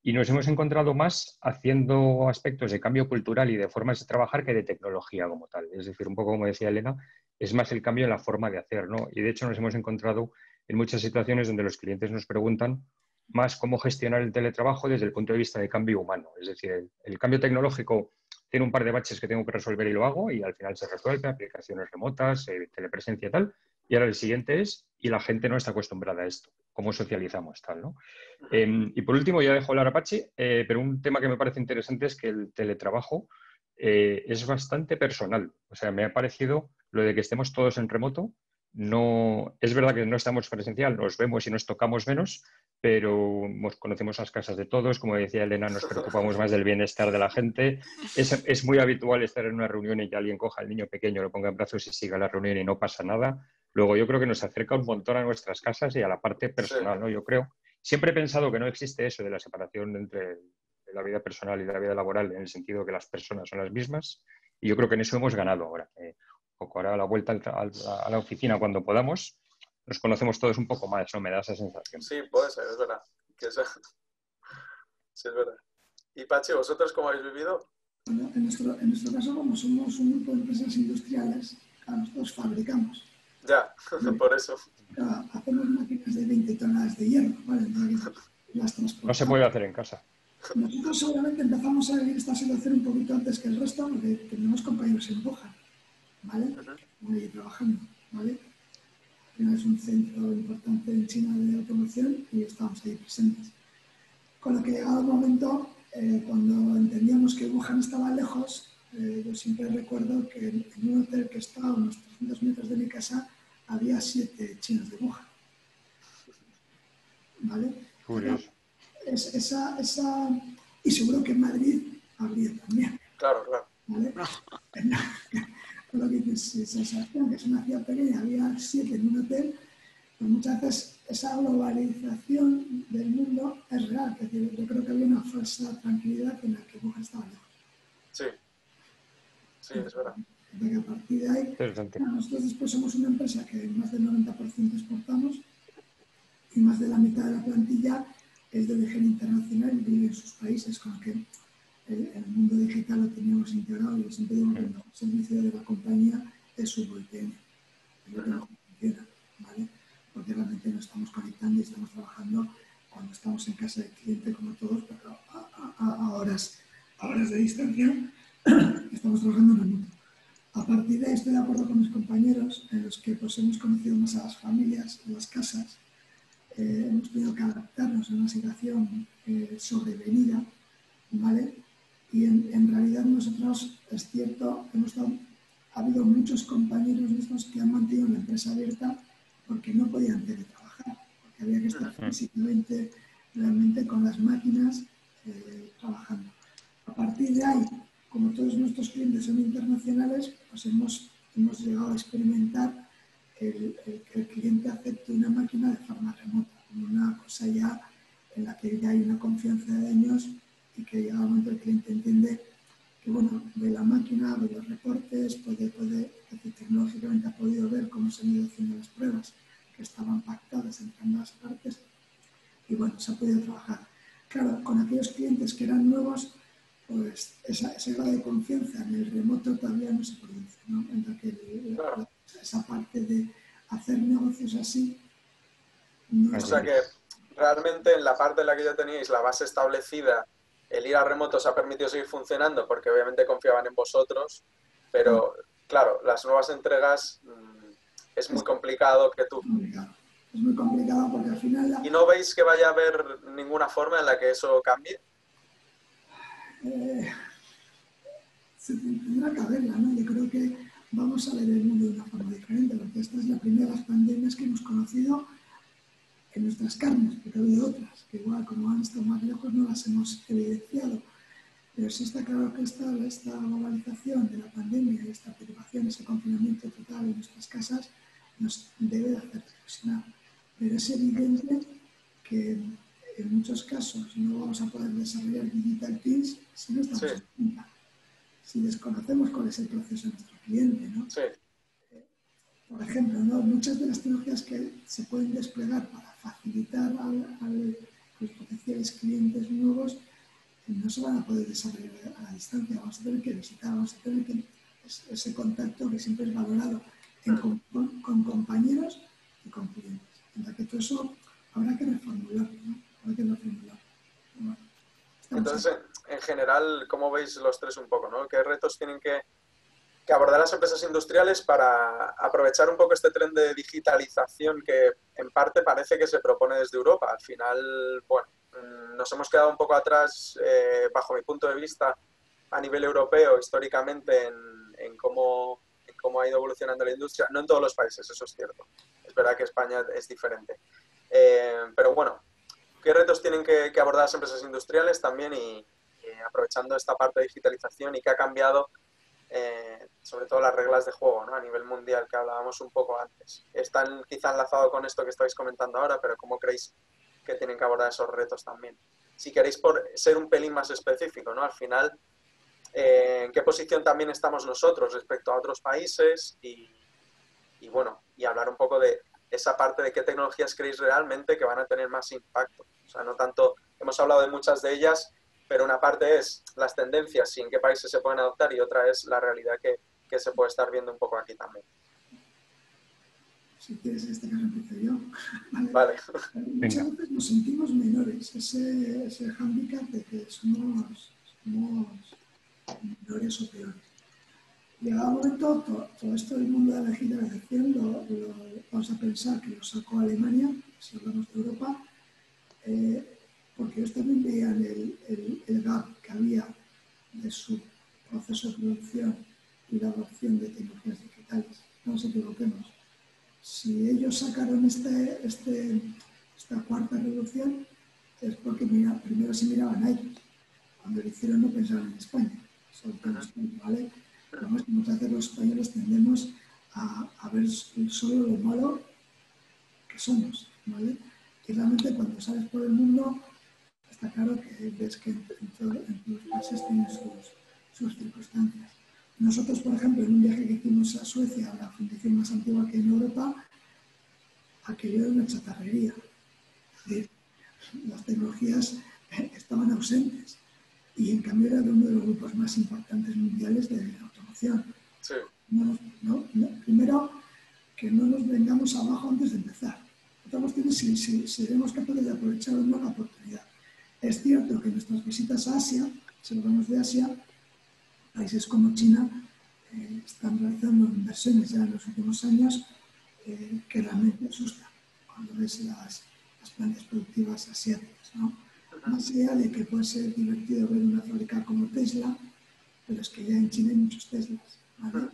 Y nos hemos encontrado más haciendo aspectos de cambio cultural y de formas de trabajar que de tecnología como tal. Es decir, un poco como decía Elena, es más el cambio en la forma de hacer, ¿no? Y de hecho nos hemos encontrado en muchas situaciones donde los clientes nos preguntan más cómo gestionar el teletrabajo desde el punto de vista de cambio humano. Es decir, el cambio tecnológico tiene un par de baches que tengo que resolver y lo hago y al final se resuelve, aplicaciones remotas, eh, telepresencia y tal. Y ahora el siguiente es, y la gente no está acostumbrada a esto, cómo socializamos tal, ¿no? Em, y por último, ya dejo hablar Apache, eh, pero un tema que me parece interesante es que el teletrabajo eh, es bastante personal. O sea, me ha parecido lo de que estemos todos en remoto, no, es verdad que no estamos presencial, nos vemos y nos tocamos menos, pero conocemos las casas de todos, como decía Elena, nos preocupamos más del bienestar de la gente. Es, muy habitual estar en una reunión y que alguien coja al niño pequeño, lo ponga en brazos y siga la reunión y no pasa nada. Luego yo creo que nos acerca un montón a nuestras casas y a la parte personal, ¿no? Yo creo. Siempre he pensado que no existe eso de la separación entre la vida personal y la vida laboral, en el sentido que las personas son las mismas, y yo creo que en eso hemos ganado ahora. Poco ahora a la vuelta a la oficina cuando podamos, nos conocemos todos un poco más, ¿no? Me da esa sensación. Sí, puede ser, es verdad. Sí, es verdad. Y Pachi, ¿vosotros cómo habéis vivido? en, nuestro, en nuestro caso, como somos un grupo de empresas industriales, nosotros fabricamos. Ya, por eso. hacemos máquinas de 20 toneladas de hierro, ¿vale? no se puede hacer en casa. Nosotros seguramente empezamos a vivir esta situación un poquito antes que el resto, porque tenemos compañeros en Boja, ¿vale? Uh trabajando, ¿vale? es un centro importante en China de automoción y estamos ahí presentes. Con lo que llegado el momento, eh, cuando entendíamos que Wuhan estaba lejos, eh, yo siempre recuerdo que en un hotel que estaba a unos 300 metros de mi casa había siete chinos de Wuhan. ¿Vale? Es, esa, esa, y seguro que en Madrid habría también. Claro, claro. ¿Vale? lo que dices, sensación que es una ciudad pequeña, había siete en un hotel, pues muchas veces esa globalización del mundo es real. Que yo creo que había una falsa tranquilidad en la que Wuhan estaba lejos. Sí, sí, es verdad. De a partir de ahí, nosotros después somos una empresa que más del 90% exportamos y más de la mitad de la plantilla es de origen internacional y vive en sus países, con lo que el, mundo digital lo teníamos integrado y siempre digo que el servicio de la compañía es su VPN, es lo que no funciona, ¿vale? Porque realmente nos estamos conectando y estamos trabajando cuando estamos en casa del cliente como todos, pero a, horas, a horas de distancia estamos trabajando en remoto. A partir de ahí estoy de acuerdo con mis compañeros en los que pues, hemos conocido más a las familias, a las casas, eh, hemos tenido que adaptarnos a una situación eh, sobrevenida, ¿vale? Y en, realidad nosotros, es cierto, hemos ha habido muchos compañeros nuestros que han mantenido la empresa abierta porque no podían teletrabajar, porque había que estar físicamente, realmente con las máquinas eh, trabajando. A partir de ahí, como todos nuestros clientes son internacionales, pues hemos, hemos llegado a experimentar el, que el cliente acepte una máquina de forma remota, como una cosa ya en la que ya hay una confianza de años y que llega el momento el cliente entiende que, bueno, ve la máquina, ve los reportes, puede, puede, tecnológicamente ha podido ver cómo se han ido haciendo las pruebas que estaban pactadas entre ambas partes y, bueno, se ha podido trabajar. Claro, con aquellos clientes que eran nuevos, pues esa, ese grado de confianza en el remoto todavía no se produce, ¿no? En la que esa parte de hacer negocios así. o sea que realmente en la parte en la que ya teníais la base establecida, el ir a remoto os ha permitido seguir funcionando porque obviamente confiaban en vosotros, pero claro, las nuevas entregas mm, es muy complicado que tú... Es muy complicado porque al final... ¿Y no veis que vaya a haber ninguna forma en la que eso cambie? Eh, se tendrá que haberla, ¿no? Yo creo que vamos a ver el mundo de una forma diferente, porque esta es la primera de las pandemias que hemos conocido en nuestras carnes, pero ha habido otras, que igual como han estado más lejos no las hemos evidenciado. Pero sí está claro que esta, esta globalización de la pandemia y esta preocupación, ese confinamiento total en nuestras casas, nos debe de hacer reflexionar. Pero es evidente que en muchos casos no vamos a poder desarrollar digital teams si no estamos en cuenta si desconocemos cuál es el proceso de nuestro cliente, ¿no? Sí. Por ejemplo, ¿no? muchas de las tecnologías que se pueden desplegar para facilitar a los potenciales clientes nuevos no se van a poder desarrollar a la distancia, vamos a tener que visitar, vamos a tener que ese contacto que siempre es valorado con, con, compañeros y con clientes. En que todo eso habrá que reformularlo, ¿no? Habrá que reformularlo. Entonces, en general, ¿cómo veis los tres un poco? ¿no? ¿Qué retos tienen que, abordar las empresas industriales para aprovechar un poco este tren de digitalización que en parte parece que se propone desde Europa? Al final, bueno, mm, nos hemos quedado un poco atrás, eh, bajo mi punto de vista, a nivel europeo, históricamente, en, cómo, cómo ha ido evolucionando la industria. No en todos los países, eso es cierto. Es verdad que España es diferente. Eh, pero bueno, ¿qué retos tienen que, que abordar las empresas industriales también y, aprovechando esta parte de digitalización y que ha cambiado eh, sobre todo las reglas de juego a nivel mundial que hablábamos un poco antes. Están quizá enlazados con esto que estáis comentando ahora, pero ¿cómo creéis que tienen que abordar esos retos también? Si queréis por ser un pelín más específico, ¿no? Al final, eh, ¿en qué posición también estamos nosotros respecto a otros países? Y, y bueno, y hablar un poco de esa parte de qué tecnologías creéis realmente que van a tener más impacto. O sea, no tanto, hemos hablado de muchas de ellas, pero una parte es las tendencias y en qué países se pueden adoptar y otra es la realidad que, que se puede estar viendo un poco aquí también. Si quieres, en este caso empiezo yo. Vale. Muchas veces nos sentimos menores, ese, ese hándicap de que somos, somos menores o peores. Llegado un momento, todo, esto del mundo de la digitalización lo, lo, vamos a pensar que lo sacó Alemania, si hablamos de Europa, eh, porque ellos también veían el, el, gap que había de su proceso de producción y la adopción de tecnologías digitales. No nos equivoquemos. Si ellos sacaron este, este, esta cuarta revolución, es porque primero se miraban a ellos. Cuando lo hicieron no pensaban en España. ¿vale? muchas veces los españoles tendemos a, a, ver solo lo malo que somos. ¿vale? Y realmente cuando sales por el mundo está claro que ves que en, todos los países tienen sus, circunstancias. Nosotros, por ejemplo, en un viaje que hicimos a Suecia, la fundación más antigua que en Europa, aquello era una chatarrería. las tecnologías estaban ausentes y en cambio era de uno de los grupos más importantes mundiales de automoción. primero, que no nos vengamos abajo antes de empezar. Otra cuestión es si, seremos capaces de aprovechar o no la oportunidad. Es cierto que nuestras visitas a Asia, si hablamos de Asia, países como China eh, están realizando inversiones ya en los últimos años eh, que realmente asustan. Cuando ves las, las plantas productivas asiáticas. ¿no? Más allá de que puede ser divertido ver una fábrica como Tesla, pero es que ya en China hay muchos Teslas. ¿vale?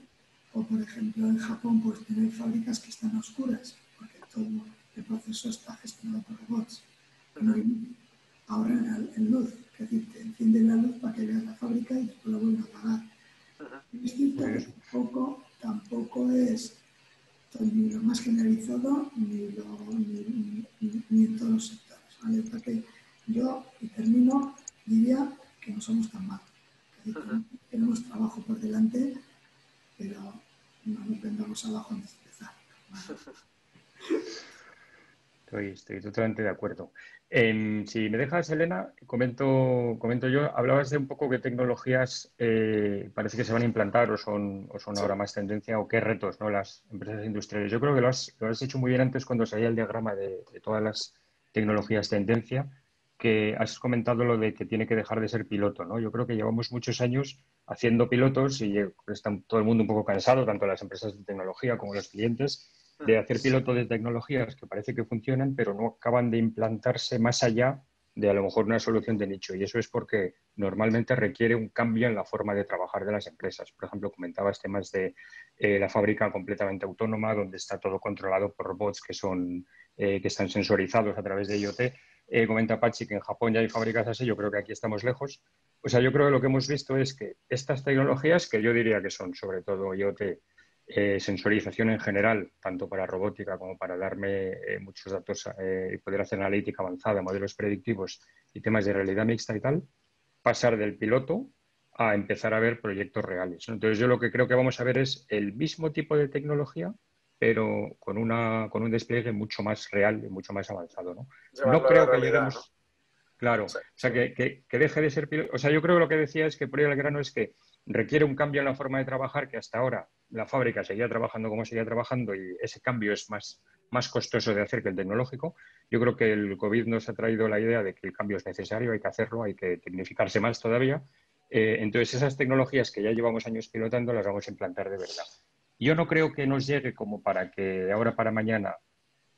O por ejemplo en Japón pues tener fábricas que están oscuras, porque todo el proceso está gestionado por robots. Ahorran en luz, es decir, te encienden la luz para que veas la fábrica y después la vuelven a apagar. Es cierto que tampoco, tampoco es ni lo más generalizado ni, lo, ni, ni, en todos los sectores. ¿vale? que yo, y termino, diría que no somos tan malos. Tenemos trabajo por delante, pero no nos vendamos abajo antes de empezar. Estoy, totalmente de acuerdo. Si me dejas, Elena, comento, comento yo, hablabas de un poco qué tecnologías eh, parece que se van a implantar o son, o son ahora más tendencia o qué retos ¿no? las empresas industriales. Yo creo que lo has, lo has hecho muy bien antes cuando salía el diagrama de, de todas las tecnologías tendencia que has comentado lo de que tiene que dejar de ser piloto, ¿no? Yo creo que llevamos muchos años haciendo pilotos y está todo el mundo un poco cansado, tanto las empresas de tecnología como los clientes, de hacer piloto de tecnologías que parece que funcionan, pero no acaban de implantarse más allá de a lo mejor una solución de nicho. Y eso es porque normalmente requiere un cambio en la forma de trabajar de las empresas. Por ejemplo, comentabas temas de eh, la fábrica completamente autónoma, donde está todo controlado por robots que, son, eh, que están sensorizados a través de IoT eh, comenta Pachi que en Japón ya hay fábricas así, yo creo que aquí estamos lejos. O sea, yo creo que lo que hemos visto es que estas tecnologías, que yo diría que son sobre todo IoT, eh, sensorización en general, tanto para robótica como para darme eh, muchos datos y poder hacer analítica avanzada, modelos predictivos y temas de realidad mixta y tal, pasar del piloto a empezar a ver proyectos reales. Entonces, yo lo que creo que vamos a ver es el mismo tipo de tecnología, pero con, una, con un despliegue mucho más real y mucho más avanzado. No, no creo que lleguemos... Claro, o sea, que, que, deje de ser piloto. O sea, yo creo que lo que decía es que por ahí el grano es que requiere un cambio en la forma de trabajar que hasta ahora la fábrica seguía trabajando como seguía trabajando y ese cambio es más, más costoso de hacer que el tecnológico. Yo creo que el COVID nos ha traído la idea de que el cambio es necesario, hay que hacerlo, hay que tecnificarse más todavía. Eh, entonces, esas tecnologías que ya llevamos años pilotando las vamos a implantar de verdad. Yo no creo que nos llegue como para que ahora para mañana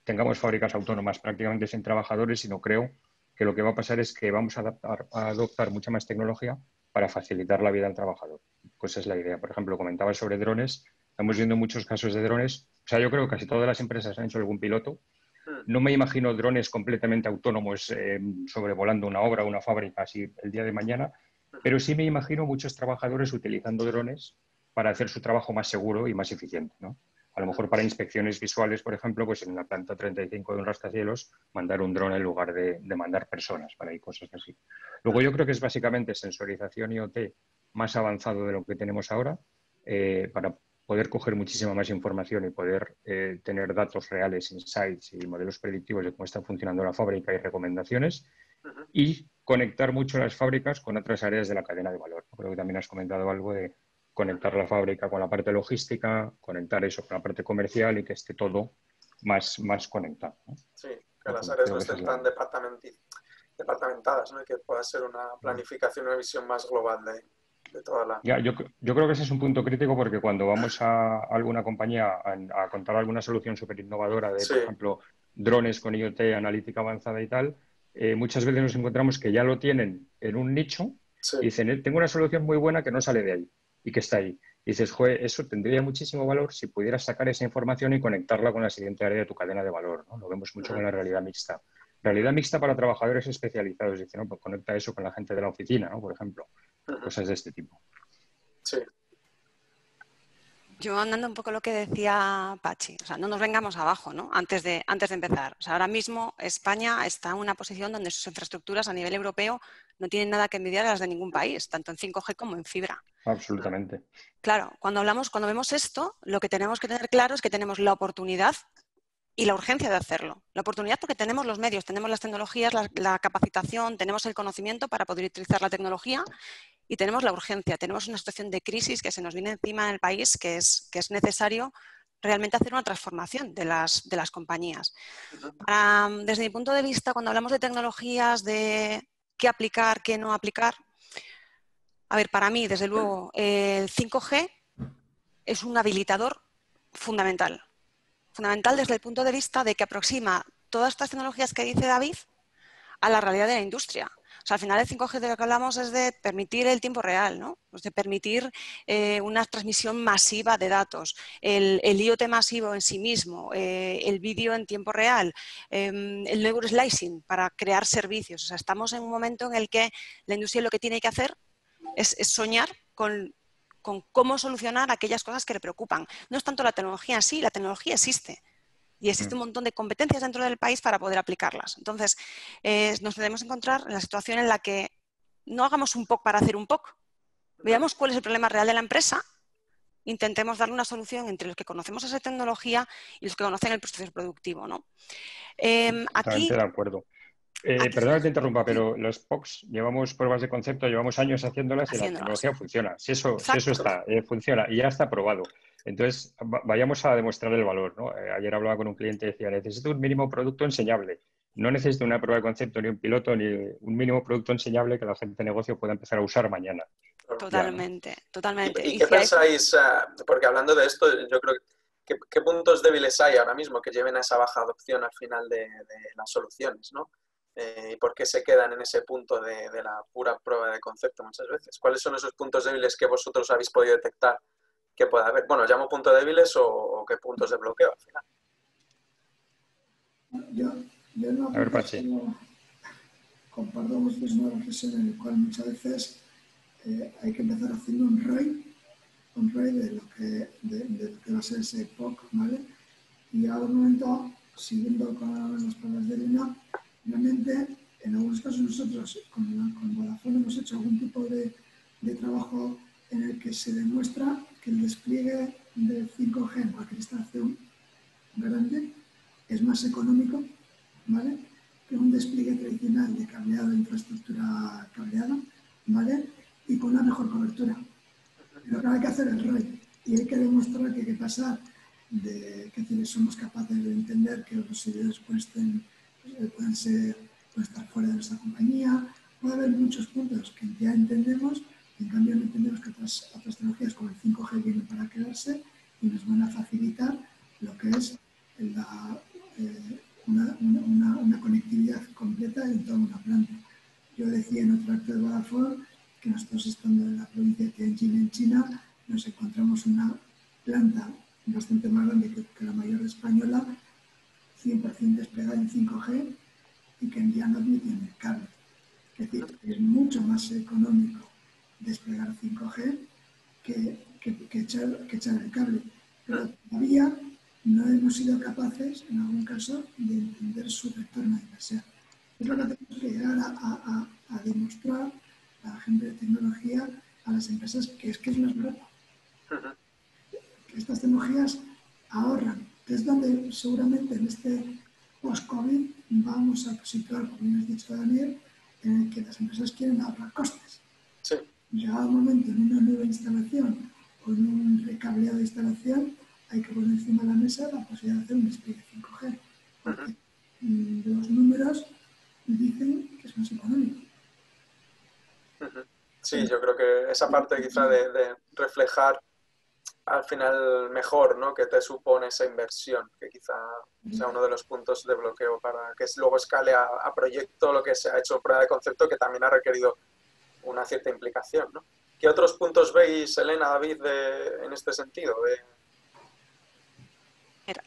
tengamos fábricas autónomas prácticamente sin trabajadores, sino creo que lo que va a pasar es que vamos a adoptar mucha más tecnología para facilitar la vida al trabajador. Pues esa es la idea. Por ejemplo, comentaba sobre drones. Estamos viendo muchos casos de drones. O sea, yo creo que casi todas las empresas han hecho algún piloto. Hmm. No me imagino drones completamente autónomos eh, sobrevolando una obra o una fábrica así el día de mañana, hmm. pero sí me imagino muchos trabajadores utilizando drones para hacer su trabajo más seguro y más eficiente. ¿no? A lo mejor para inspecciones visuales, por ejemplo, pues en la planta 35 de un rascacielos, mandar un dron en lugar de, mandar personas para ir cosas así. Luego yo creo que es básicamente sensorización IoT más avanzado de lo que tenemos ahora eh, para poder coger muchísima más información y poder eh, tener datos reales, insights y modelos predictivos de cómo está funcionando la fábrica y recomendaciones y conectar mucho las fábricas con otras áreas de la cadena de valor. Creo que también has comentado algo de conectar la fábrica con la parte lógistica, conectar eso con la parte comercial y que esté todo más, más conectado. Sí, que las áreas no estén tan departamentadas, ¿no? y que pueda ser una planificación, una visión más global de, toda la... Ya, yo, yo, creo que ese es un punto crítico porque cuando vamos a alguna compañía a, contar alguna solución súper innovadora de, por ejemplo, drones con IoT, analítica avanzada y tal, eh, muchas veces nos encontramos que ya lo tienen en un nicho y dicen, eh, tengo una solución muy buena que no sale de ahí y que está ahí. Y dices, joder, eso tendría muchísimo valor si pudieras sacar esa información y conectarla con la siguiente área de tu cadena de valor. ¿no? Lo vemos mucho con la realidad mixta. Realidad mixta para trabajadores especializados. Dice, no, pues conecta eso con la gente de la oficina, ¿no? por ejemplo. Cosas de este tipo. Sí. Yo andando un poco lo que decía Pachi, o sea, no nos vengamos abajo, ¿no? Antes de, antes de empezar. O sea, ahora mismo España está en una posición donde sus infraestructuras a nivel europeo no tienen nada que envidiar a las de ningún país, tanto en 5G como en fibra. Absolutamente. Claro, cuando hablamos, cuando vemos esto, lo que tenemos que tener claro es que tenemos la oportunidad y la urgencia de hacerlo. La oportunidad porque tenemos los medios, tenemos las tecnologías, la capacitación, tenemos el conocimiento para poder utilizar la tecnología y tenemos la urgencia, tenemos una situación de crisis que se nos viene encima en el país que es, que es necesario realmente hacer una transformación de las, de las compañías. desde mi punto de vista, cuando hablamos de tecnologías, de qué aplicar, qué no aplicar, a ver, para mí, desde luego, el 5G es un habilitador fundamental. Fundamental desde el punto de vista de que aproxima todas estas tecnologías que dice David a la realidad de la industria. O sea, al final el 5G de lo que hablamos es de permitir el tiempo real, ¿no? Pues de permitir eh, una transmisión masiva de datos, el, IoT masivo en sí mismo, eh, el vídeo en tiempo real, em, el network slicing para crear servicios. O sea, estamos en un momento en el que la industria lo que tiene que hacer es, soñar con, con cómo solucionar aquellas cosas que le preocupan. No es tanto la tecnología en sí, la tecnología existe y existe mm. un montón de competencias dentro del país para poder aplicarlas. Entonces, eh, nos debemos encontrar en la situación en la que no hagamos un POC para hacer un POC. Veamos cuál es el problema real de la empresa, intentemos darle una solución entre los que conocemos esa tecnología y los que conocen el proceso productivo. ¿no? Eh, aquí, de acuerdo. Eh, perdona que te interrumpa, pero los POCs llevamos pruebas de concepto, llevamos años haciéndolas, y la tecnología funciona. Si eso, eso está, eh, funciona y ya está probado. Entonces, vayamos a demostrar el valor. ¿no? Eh, ayer hablaba con un cliente y decía, necesito un mínimo producto enseñable. No necesito una prueba de concepto, ni un piloto, ni un mínimo producto enseñable que la gente de negocio pueda empezar a usar mañana. Totalmente, totalmente. ¿Y, qué pensáis? porque hablando de esto, yo creo que ¿qué, puntos débiles hay ahora mismo que lleven a esa baja adopción al final de, de las soluciones? ¿no? Eh, y por qué se quedan en ese punto de, la pura prueba de concepto muchas veces. ¿Cuáles son esos puntos débiles que vosotros habéis podido detectar que pueda haber? Bueno, llamo puntos débiles o, qué puntos de bloqueo al final. Yo, yo no, a ver, comparto una reflexión en la cual muchas veces eh, hay que empezar haciendo un RAI, un RAI de lo que, de, de lo que va a ser ese POC, ¿vale? Y ahora un momento, siguiendo con las palabras de Elena, Realmente, en algunos casos nosotros con, con Vodafone hemos hecho algún tipo de, de, trabajo en el que se demuestra que el despliegue de 5G en cualquier instalación grande es más económico ¿vale? que un despliegue tradicional de cableado infraestructura cableada ¿vale? y con una mejor cobertura. Pero que hay que hacer el rey y hay que demostrar que hay que pasar de que somos capaces de entender que los servidores pueden, ser, estar fuera de nuestra compañía, puede haber muchos puntos que ya entendemos, en cambio no entendemos que otras, otras tecnologías como el 5G vienen para quedarse y nos van a facilitar lo que es la, eh, una, una, una, conectividad completa en toda una planta. Yo decía en otro acto de Vodafone que nosotros estando en la provincia de Tianjin en China nos encontramos una planta bastante más grande que, que la mayor española 100% desplegada en 5G y que ya no admiten el cable. Es decir, es mucho más económico desplegar 5G que, que, echar, que echar el cable. Pero todavía no hemos sido capaces, en algún caso, de entender su retorno de inversión. Es lo que tenemos que llegar a, a, demostrar a la gente de tecnología, a las empresas, que es que es más barato. Que estas tecnologías ahorran es donde seguramente en este post-COVID vamos a situar, como bien has dicho Daniel, en el que las empresas quieren ahorrar costes. Sí. Llegado el momento en una nueva instalación o en un recableado de instalación, hay que poner encima de la mesa la posibilidad de hacer un despliegue 5G. Porque mm, los números dicen que es más económico. Sí, yo creo que parte quizá de reflejar al final mejor, ¿no? Que te supone esa inversión, que quizá sea uno de los puntos de bloqueo para que luego escale a, proyecto lo que se ha hecho prueba de concepto, que también ha requerido una cierta implicación, ¿no? ¿Qué otros puntos veis, Elena, David, en este sentido?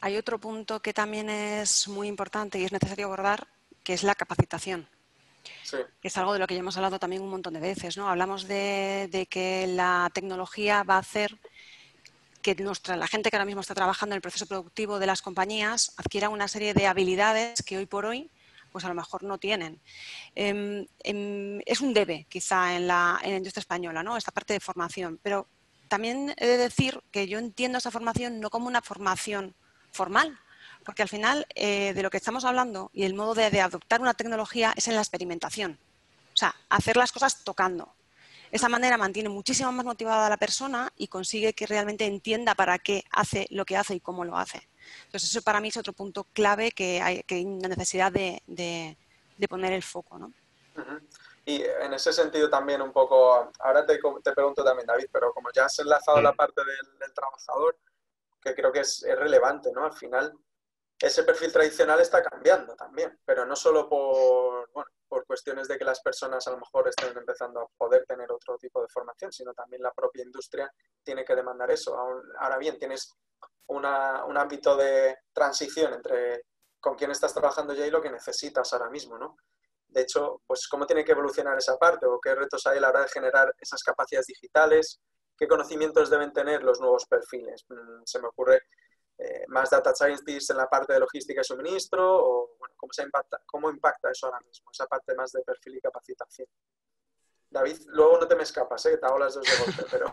Hay otro punto que también es muy importante y es necesario abordar, que es la capacitación. Es algo de lo que ya hemos hablado también un montón de veces, ¿no? Hablamos de, de que la tecnología va a hacer que nuestra, la gente que ahora mismo está trabajando en el proceso productivo de las compañías adquiera una serie de habilidades que hoy por hoy pues a lo mejor no tienen. Em, em, es un debe, quizá, en la, en la industria española, ¿no? esta parte de formación. Pero también he de decir que yo entiendo esa formación no como una formación formal, porque al final eh, de lo que estamos hablando y el modo de, de adoptar una tecnología es en la experimentación. O sea, hacer las cosas tocando esa manera mantiene muchísimo más motivada a la persona y consigue que realmente entienda para qué hace lo que hace y cómo lo hace. Entonces, eso para mí es otro punto clave que hay, que hay una necesidad de, de, poner el foco. ¿no? Y en ese sentido también un poco, ahora te, te pregunto también, David, pero como ya has enlazado la parte del, trabajador, que creo que es, es, relevante, ¿no? Al final, ese perfil tradicional está cambiando también, pero no solo por, por cuestiones de que las personas a lo mejor estén empezando a poder tener otro tipo de formación, sino también la propia industria tiene que demandar eso. Ahora bien, tienes un ámbito de transición entre con quién estás trabajando ya y lo que necesitas ahora mismo, ¿no? De hecho, pues cómo tiene que evolucionar esa parte o qué retos hay a la hora de generar esas capacidades digitales, qué conocimientos deben tener los nuevos perfiles. Mm, se me ocurre eh, más data scientists en la parte de logística y suministro o bueno, ¿cómo, se impacta, cómo impacta eso ahora mismo, esa parte más de perfil y capacitación. David, luego no te me escapas, ¿eh? te hago las dos de golpe, pero...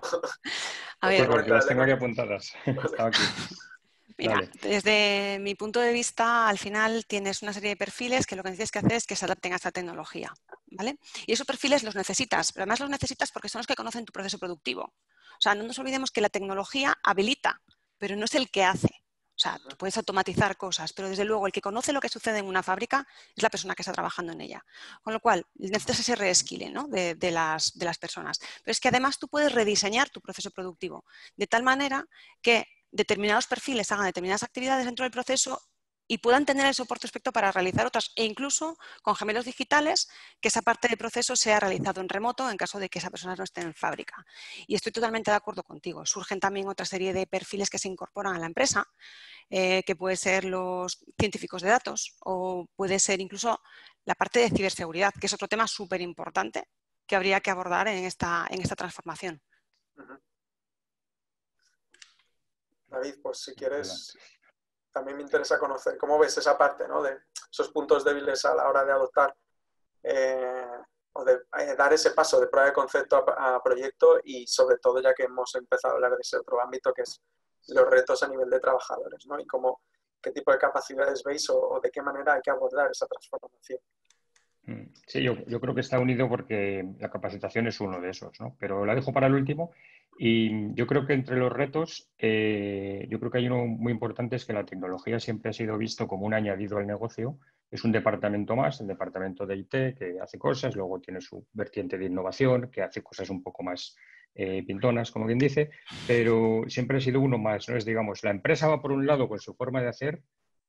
A ver, porque las tengo aquí apuntadas. Mira, desde mi punto de vista, al final tienes una serie de perfiles que lo que tienes que hacer es que se adapten a esta tecnología, ¿vale? Y esos perfiles los necesitas, pero además los necesitas porque son los que conocen tu proceso productivo. O sea, no nos olvidemos que la tecnología habilita, pero no es el que hace. O sea, tú puedes automatizar cosas, pero desde luego el que conoce lo que sucede en una fábrica es la persona que está trabajando en ella. Con lo cual, necesitas ese reskilling ¿no? de, las, de las personas. Pero es que además tú puedes rediseñar tu proceso productivo de tal manera que determinados perfiles hagan determinadas actividades dentro del proceso y puedan tener el soporte respecto para realizar otras e incluso con gemelos digitales que esa parte del proceso sea realizado en remoto en caso de que esa persona no esté en fábrica. Y estoy totalmente de acuerdo contigo. Surgen también otra serie de perfiles que se incorporan a la empresa, eh, que pueden ser los científicos de datos o puede ser incluso la parte de ciberseguridad, que es otro tema súper importante que habría que abordar en esta, en esta transformación. David, pues si quieres también me interesa conocer cómo ves esa parte, ¿no? De esos puntos débiles a la hora de adoptar eh, o de eh, dar ese paso de prueba de concepto a, proyecto y sobre todo ya que hemos empezado a hablar de ese otro ámbito que es los retos a nivel de trabajadores, ¿no? Y cómo, qué tipo de capacidades veis o, de qué manera hay que abordar esa transformación. Mm, sí, yo, creo que está unido porque la capacitación es uno de esos, ¿no? Pero la dejo para el último y yo creo que entre los retos, eh, yo creo que hay uno muy importante, es que la tecnología siempre ha sido visto como un añadido al negocio. Es un departamento más, el departamento de IT, que hace cosas, luego tiene su vertiente de innovación, que hace cosas un poco más eh, pintonas, como quien dice, pero siempre ha sido uno más. ¿no? Es, digamos, la empresa va por un lado con su forma de hacer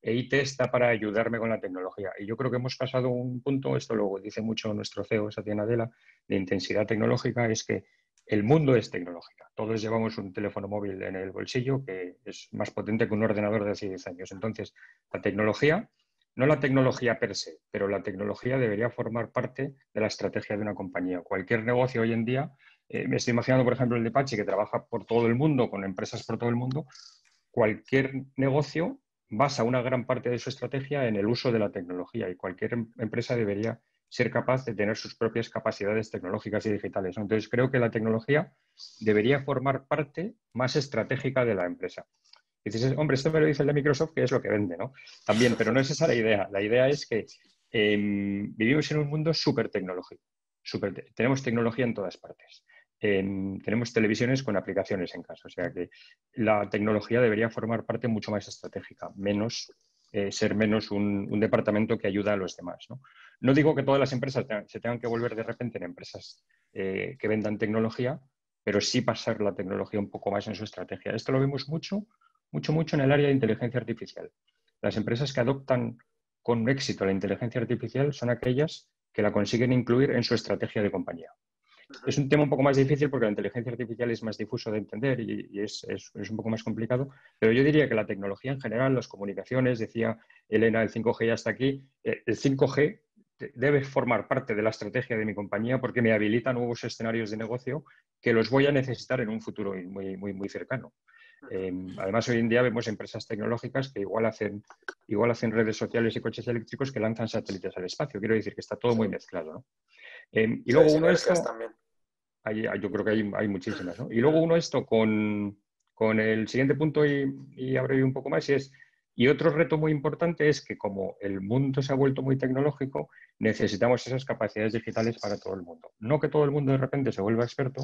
e IT está para ayudarme con la tecnología. Y yo creo que hemos pasado un punto, esto luego dice mucho nuestro CEO, Satya Nadella, de intensidad tecnológica, es que el mundo es tecnológica. Todos llevamos un teléfono móvil en el bolsillo que es más potente que un ordenador de hace 10 años. Entonces, la tecnología, no la tecnología per se, pero la tecnología debería formar parte de la estrategia de una compañía. Cualquier negocio hoy en día, eh, me estoy imaginando, por ejemplo, el de Pachi, que trabaja por todo el mundo, con empresas por todo el mundo, cualquier negocio basa una gran parte de su estrategia en el uso de la tecnología y cualquier em-, empresa debería ser capaz de tener sus propias capacidades tecnológicas y digitales. Entonces, creo que la tecnología debería formar parte más estratégica de la empresa. Dices, hombre, esto me lo dice el de Microsoft, que es lo que vende, ¿no? También, pero no es esa la idea. La idea es que em, vivimos en un mundo súper tecnológico. tenemos tecnología en todas partes. Em, tenemos televisiones con aplicaciones en casa. O sea que la tecnología debería formar parte mucho más estratégica, menos eh, ser menos un, departamento que ayuda a los demás. ¿no? digo que todas las empresas se tengan que volver de repente en empresas eh, que vendan tecnología, pero sí pasar la tecnología un poco más en su estrategia. Esto lo vemos mucho, mucho, mucho en el área de inteligencia artificial. Las empresas que adoptan con éxito la inteligencia artificial son aquellas que la consiguen incluir en su estrategia de compañía. Es un tema un poco más difícil porque la inteligencia artificial es más difuso de entender y, es, un poco más complicado, pero yo diría que la tecnología en general, las comunicaciones, decía Elena, el 5G ya está aquí, eh, el 5G debe formar parte de la estrategia de mi compañía porque me habilita nuevos escenarios de negocio que los voy a necesitar en un futuro muy, muy, muy cercano. Em, además, hoy en día vemos empresas tecnológicas que igual hacen, igual hacen redes sociales y coches eléctricos que lanzan satélites al espacio. Quiero decir que está todo muy mezclado. ¿no? Em, y luego uno esto, yo creo que hay, muchísimas, ¿no? Y luego uno esto con, el siguiente punto y, y un poco más y es, y otro reto muy importante es que como el mundo se ha vuelto muy tecnológico, necesitamos esas capacidades digitales para todo el mundo. No que todo el mundo de repente se vuelva experto,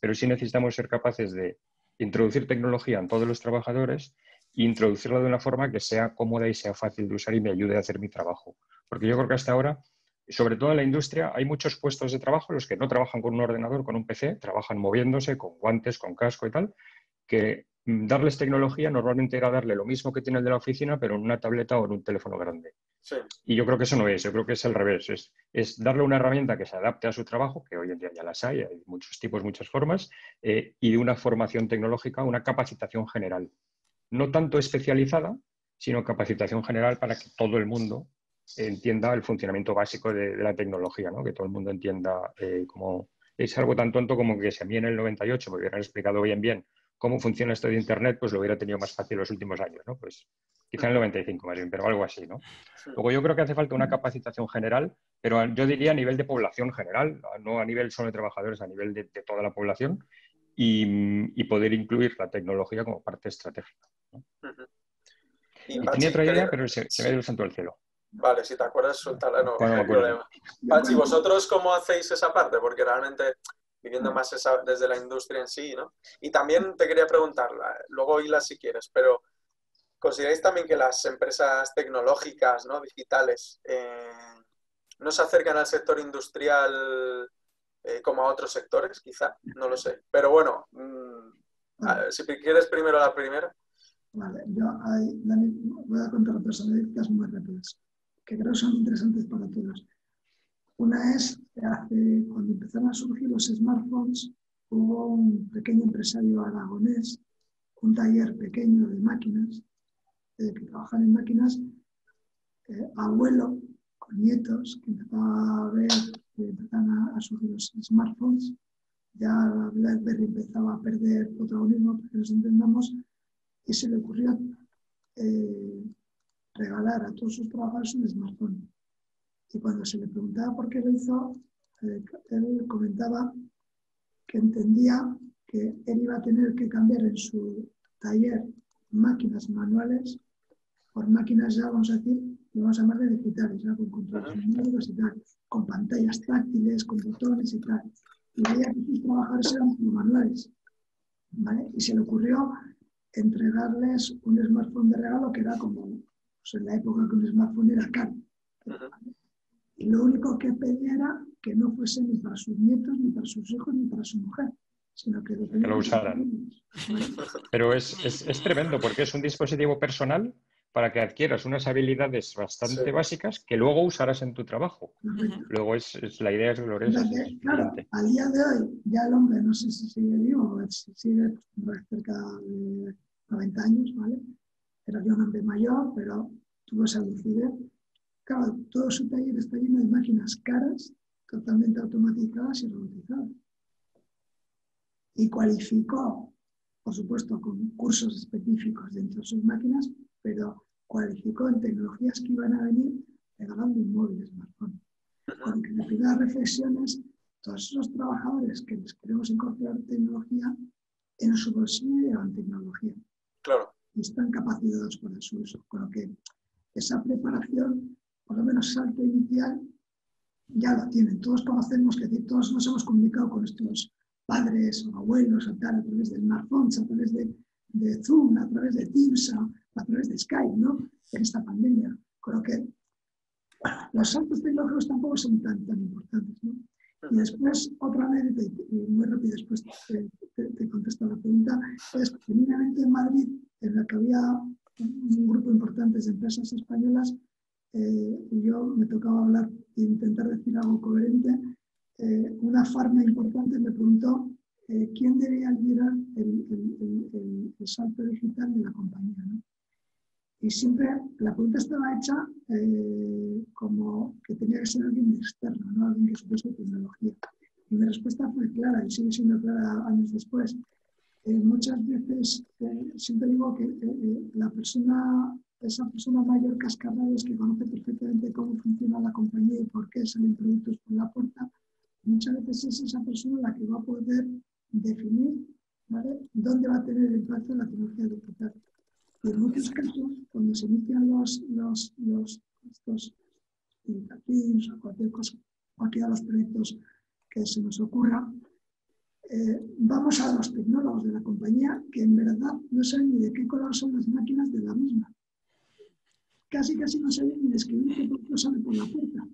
pero sí necesitamos ser capaces de introducir tecnología en todos los trabajadores e introducirla de una forma que sea cómoda y sea fácil de usar y me ayude a hacer mi trabajo. Porque yo creo que hasta ahora sobre todo en la industria, hay muchos puestos de trabajo, los que no trabajan con un ordenador, con un PC, trabajan moviéndose, con guantes, con casco y tal, que mm, darles tecnología normalmente era darle lo mismo que tiene el de la oficina, pero en una tableta o en un teléfono grande. Y yo creo que eso no es, yo creo que es al revés, es, es, darle una herramienta que se adapte a su trabajo, que hoy en día ya las hay, hay muchos tipos, muchas formas, eh, y de una formación tecnológica, una capacitación general. No tanto especializada, sino capacitación general para que todo el mundo entienda el funcionamiento básico de, la tecnología, ¿no? que todo el mundo entienda eh, cómo es algo tan tonto como que si a mí en el 98 me hubieran explicado bien bien cómo funciona esto de Internet, pues lo hubiera tenido más fácil los últimos años, ¿no? Pues quizá en el 95 más bien, pero algo así, ¿no? Luego yo creo que hace falta una capacitación general, pero yo diría a nivel de población general, no a nivel solo de trabajadores, a nivel de, toda la población y, poder incluir la tecnología como parte estratégica. Y, tenía otra idea, pero se, me ha ido el santo del cielo. Vale, si te acuerdas, suéltala, no, no hay problema. Pachi, ¿vosotros cómo hacéis esa parte? Porque realmente viviendo más desde la industria en sí, ¿no? Y también te quería preguntar, luego Hila si quieres, pero ¿consideráis también que las empresas tecnológicas, ¿no? digitales, eh, no se acercan al sector industrial eh, como a otros sectores, quizá? No lo sé. Pero bueno, mm, si quieres primero la primera. Vale, yo voy a contar anécdotas muy rápidas, que creo son interesantes para todos. Una es, cuando empezaron a surgir los smartphones, hubo un pequeño empresario aragonés, un taller pequeño de máquinas, eh, que trabajan en máquinas, abuelo con nietos, que empezaba a ver que empezaban a, surgir los smartphones, ya BlackBerry empezaba a perder protagonismo, para que nos entendamos, y se le ocurrió eh, regalar a todos sus trabajadores un smartphone. Y cuando se le preguntaba por qué lo hizo, eh, él comentaba que entendía que él iba a tener que cambiar en su taller máquinas manuales por máquinas ya, vamos a decir, vamos a llamarle digitales, con controles y tal, con pantallas táctiles, con botones y tal. Y veía que sus trabajadores eran manuales. ¿vale? Y se le ocurrió entregarles un smartphone de regalo que era como pues, en la época que un smartphone era caro. Y lo único que pedía era que no fuese ni para sus nietos, ni para sus hijos, ni para su mujer, sino que lo, usaran. Pero es, es, tremendo porque es un dispositivo personal para que adquieras unas habilidades bastante básicas que luego usarás en tu trabajo. Luego es, la idea es gloriosa. claro, a día de hoy ya el hombre no sé si sigue vivo, si sigue cerca de 90 años, ¿vale? Era un hombre mayor, pero tuvo esa lucidez todo su taller está lleno de máquinas caras, totalmente automatizadas y robotizadas. Y cualificó, por supuesto, con cursos específicos dentro de sus máquinas, pero cualificó en tecnologías que iban a venir regalando un móvil smartphone. Aunque la primera reflexión es todos esos trabajadores que les queremos incorporar tecnología, en su bolsillo llevan tecnología. Claro. Y están capacitados para su uso. Con lo que esa preparación por lo menos salto inicial, ya lo tienen. Todos conocemos, que todos nos hemos comunicado con nuestros padres o abuelos a, través de smartphones, a través de, Zoom, a través de Teams, a, través de Skype, ¿no? En esta pandemia. Con lo que los saltos tecnológicos tampoco son tan, tan importantes, ¿no? Y después, otra anécdota, y muy rápido después te, contesto la pregunta, es que en Madrid, en la que había un grupo importante de empresas españolas, eh, yo me tocaba hablar e intentar decir algo coherente. Eh, una farma importante me preguntó eh, quién debía liderar el, salto digital de la compañía. Y siempre la pregunta estaba hecha como que tenía que ser alguien externo, ¿no? alguien que supiese tecnología. Y mi respuesta fue clara y sigue siendo clara años después. muchas veces siempre digo que la persona esa persona mayor cascarrabias que conoce perfectamente cómo funciona la compañía y por qué salen productos por la puerta, muchas veces es esa persona la que va a poder definir dónde va a tener el impacto la tecnología digital. En muchos casos, cuando se inician los, los, los estos o cualquier cosa, cualquiera de los proyectos que se nos ocurra, eh, vamos a los tecnólogos de la compañía que en verdad no saben ni de qué color son las máquinas de la misma casi casi no sabe ni describir qué producto sale por la puerta,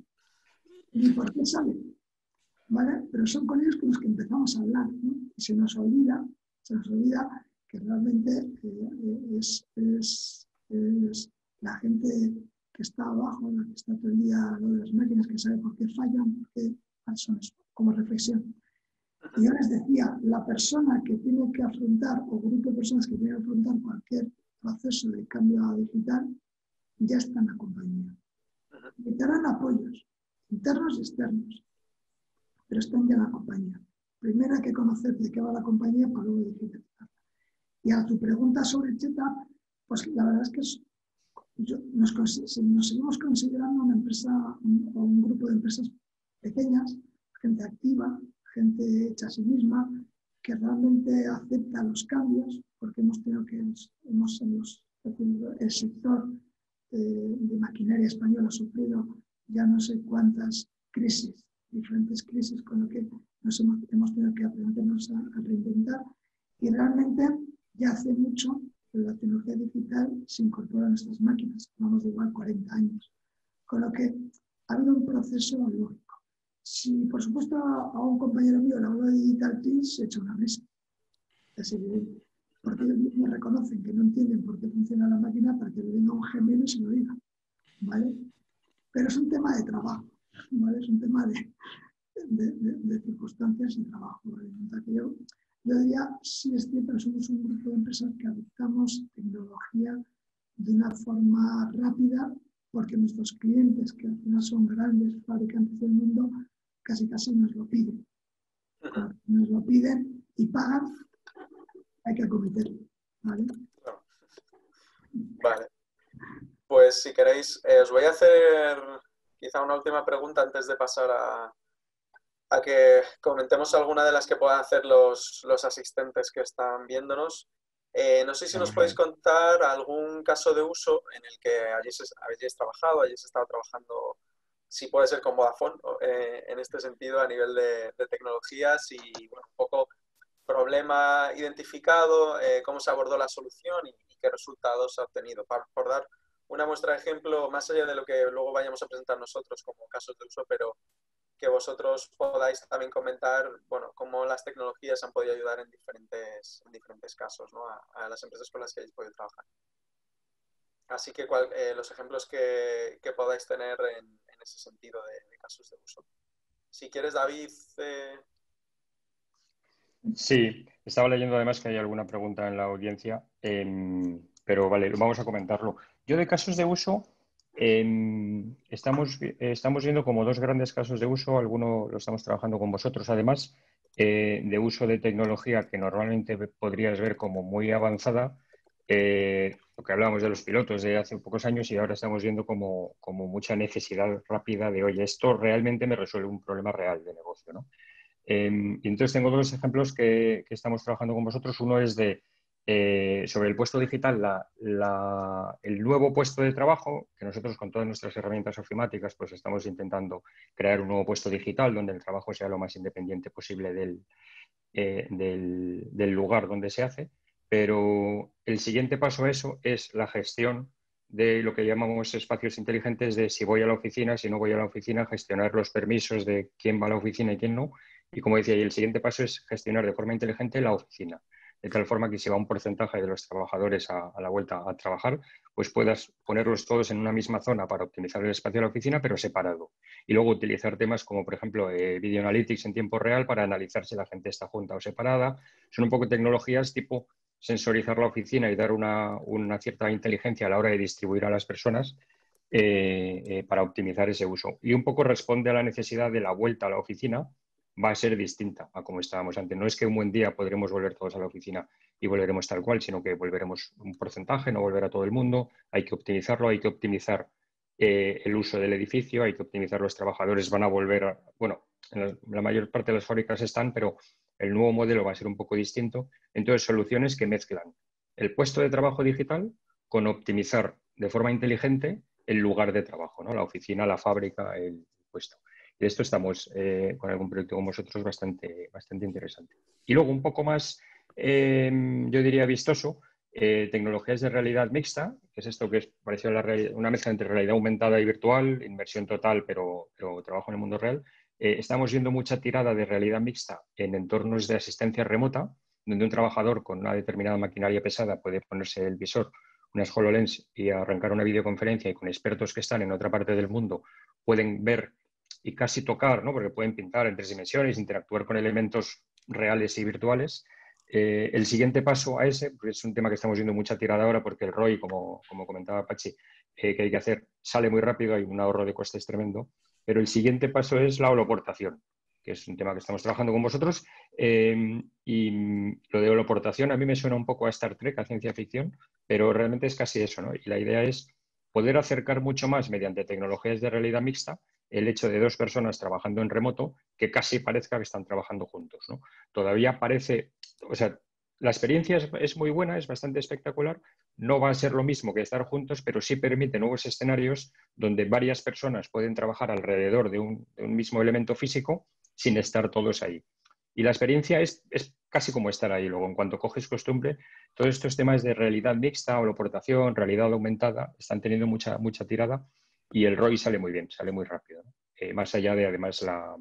ni por qué sale. ¿Vale? Pero son con ellos con los que empezamos a hablar, ¿no? Y se nos olvida, se nos olvida que realmente eh, es, la gente que está abajo, la que está todo el día lo de las máquinas, que sabe por qué fallan, por qué son eso, como reflexión. Y yo les decía, la persona que tiene que afrontar, o grupo de personas que tienen que afrontar cualquier proceso de cambio digital, ya está en la compañía. Necesitarán apoyos internos y externos, pero están ya en la compañía. Primero hay que conocer de qué va la compañía para luego digitalizarla. Y a tu pregunta sobre Cheta, pues la verdad es que nos, seguimos considerando una empresa o un grupo de empresas pequeñas, gente activa, gente hecha a sí misma, que realmente acepta los cambios, porque hemos tenido que, hemos, el sector de, maquinaria española ha sufrido ya no sé cuántas crisis, diferentes crisis, con lo que nos hemos, tenido que aprendernos a, reinventar. Y realmente ya hace mucho que la tecnología digital se incorpora a nuestras máquinas, vamos de igual 40 años. Con lo que ha habido un proceso lógico. Si, por supuesto, a un compañero mío le hablo de Digital Teams, se echa una mesa. Es evidente. Porque ellos mismos reconocen que no entienden por qué funciona la máquina para que le venga un gemelo y se lo diga. ¿Vale? Pero es un tema de trabajo. ¿vale? Es un tema de, de, circunstancias y trabajo. Yo, yo, diría, sí es cierto somos un grupo de empresas que adoptamos tecnología de una forma rápida porque nuestros clientes, que al final son grandes fabricantes del mundo, casi casi nos lo piden. Nos lo piden y pagan, hay que acometerlo. ¿vale? Vale. Pues si queréis, eh, os voy a hacer quizá una última pregunta antes de pasar a, a que comentemos alguna de las que puedan hacer los, los asistentes que están viéndonos. Eh, no sé si nos podéis contar algún caso de uso en el que hayáis, trabajado, hayáis estado trabajando si puede ser con Vodafone eh, en este sentido a nivel de, tecnologías y un poco problema identificado, eh, cómo se abordó la solución y, qué resultados ha obtenido. por dar una muestra de ejemplo, más allá de lo que luego vayamos a presentar nosotros como casos de uso, pero que vosotros podáis también comentar, bueno, cómo las tecnologías han podido ayudar en diferentes, en diferentes casos, ¿no? a, las empresas con las que hayáis podido trabajar. Así que eh, los ejemplos que, que, podáis tener en, ese sentido de, casos de uso. Si quieres, David. Eh, sí, estaba leyendo además que hay alguna pregunta en la audiencia, em, pero vale, vamos a comentarlo. Yo de casos de uso, estamos, estamos viendo como dos grandes casos de uso, alguno lo estamos trabajando con vosotros además, eh, de uso de tecnología que normalmente podrías ver como muy avanzada, eh, lo que hablábamos de los pilotos de hace pocos años y ahora estamos viendo como, mucha necesidad rápida de, oye, esto realmente me resuelve un problema real de negocio. ¿no? Em, y entonces tengo dos ejemplos que, estamos trabajando con vosotros. Uno es de eh, sobre el puesto digital, el nuevo puesto de trabajo, que nosotros con todas nuestras herramientas ofimáticas pues estamos intentando crear un nuevo puesto digital donde el trabajo sea lo más independiente posible del, eh, del lugar donde se hace. Pero el siguiente paso a eso es la gestión de lo que llamamos espacios inteligentes de si voy a la oficina, si no voy a la oficina, gestionar los permisos de quién va a la oficina y quién no. Y como decía, y el siguiente paso es gestionar de forma inteligente la oficina, de tal forma que si va un porcentaje de los trabajadores a, la vuelta a trabajar, pues puedas ponerlos todos en una misma zona para optimizar el espacio de la oficina, pero separado. Y luego utilizar temas como, por ejemplo, eh, Video Analytics en tiempo real para analizar si la gente está junta o separada. Son un poco tecnologías tipo sensorizar la oficina y dar una, cierta inteligencia a la hora de distribuir a las personas eh, eh, para optimizar ese uso. Y un poco responde a la necesidad de la vuelta a la oficina, va a ser distinta a como estábamos antes. No es que un buen día podremos volver todos a la oficina y volveremos tal cual, sino que volveremos un porcentaje, no volverá todo el mundo, hay que optimizarlo, hay que optimizar eh, el uso del edificio, hay que optimizar los trabajadores, van a volver, bueno, la mayor parte de las fábricas están, pero el nuevo modelo va a ser un poco distinto. Entonces, soluciones que mezclan el puesto de trabajo digital con optimizar de forma inteligente el lugar de trabajo, ¿no? la oficina, la fábrica, el puesto. De esto estamos eh, con algún proyecto con vosotros bastante, bastante interesante. Y luego un poco más, em, yo diría, vistoso, eh, tecnologías de realidad mixta, que es esto que es parecido a la una mezcla entre realidad aumentada y virtual, inversión total, pero, pero trabajo en el mundo real. Eh, estamos viendo mucha tirada de realidad mixta en entornos de asistencia remota, donde un trabajador con una determinada maquinaria pesada puede ponerse el visor, unas HoloLens y arrancar una videoconferencia y con expertos que están en otra parte del mundo pueden ver y casi tocar, ¿no? porque pueden pintar en tres dimensiones, interactuar con elementos reales y virtuales. Eh, el siguiente paso a ese, es un tema que estamos viendo mucha tirada ahora porque el ROI, como, como comentaba Pachi, eh, que hay que hacer, sale muy rápido, hay un ahorro de costes tremendo, pero el siguiente paso es la holoportación, que es un tema que estamos trabajando con vosotros. Em, y lo de holoportación a mí me suena un poco a Star Trek, a ciencia ficción, pero realmente es casi eso, ¿no? Y la idea es poder acercar mucho más mediante tecnologías de realidad mixta el hecho de dos personas trabajando en remoto que casi parezca que están trabajando juntos. Todavía parece, o sea, la experiencia es, muy buena, es bastante espectacular. No va a ser lo mismo que estar juntos, pero sí permite nuevos escenarios donde varias personas pueden trabajar alrededor de un, mismo elemento físico sin estar todos ahí. Y la experiencia es, casi como estar ahí. Luego, en cuanto coges costumbre, todos estos temas de realidad mixta, holoportación, realidad aumentada, están teniendo mucha, mucha tirada y el ROI sale muy bien, sale muy rápido. Eh, más allá de, además, la,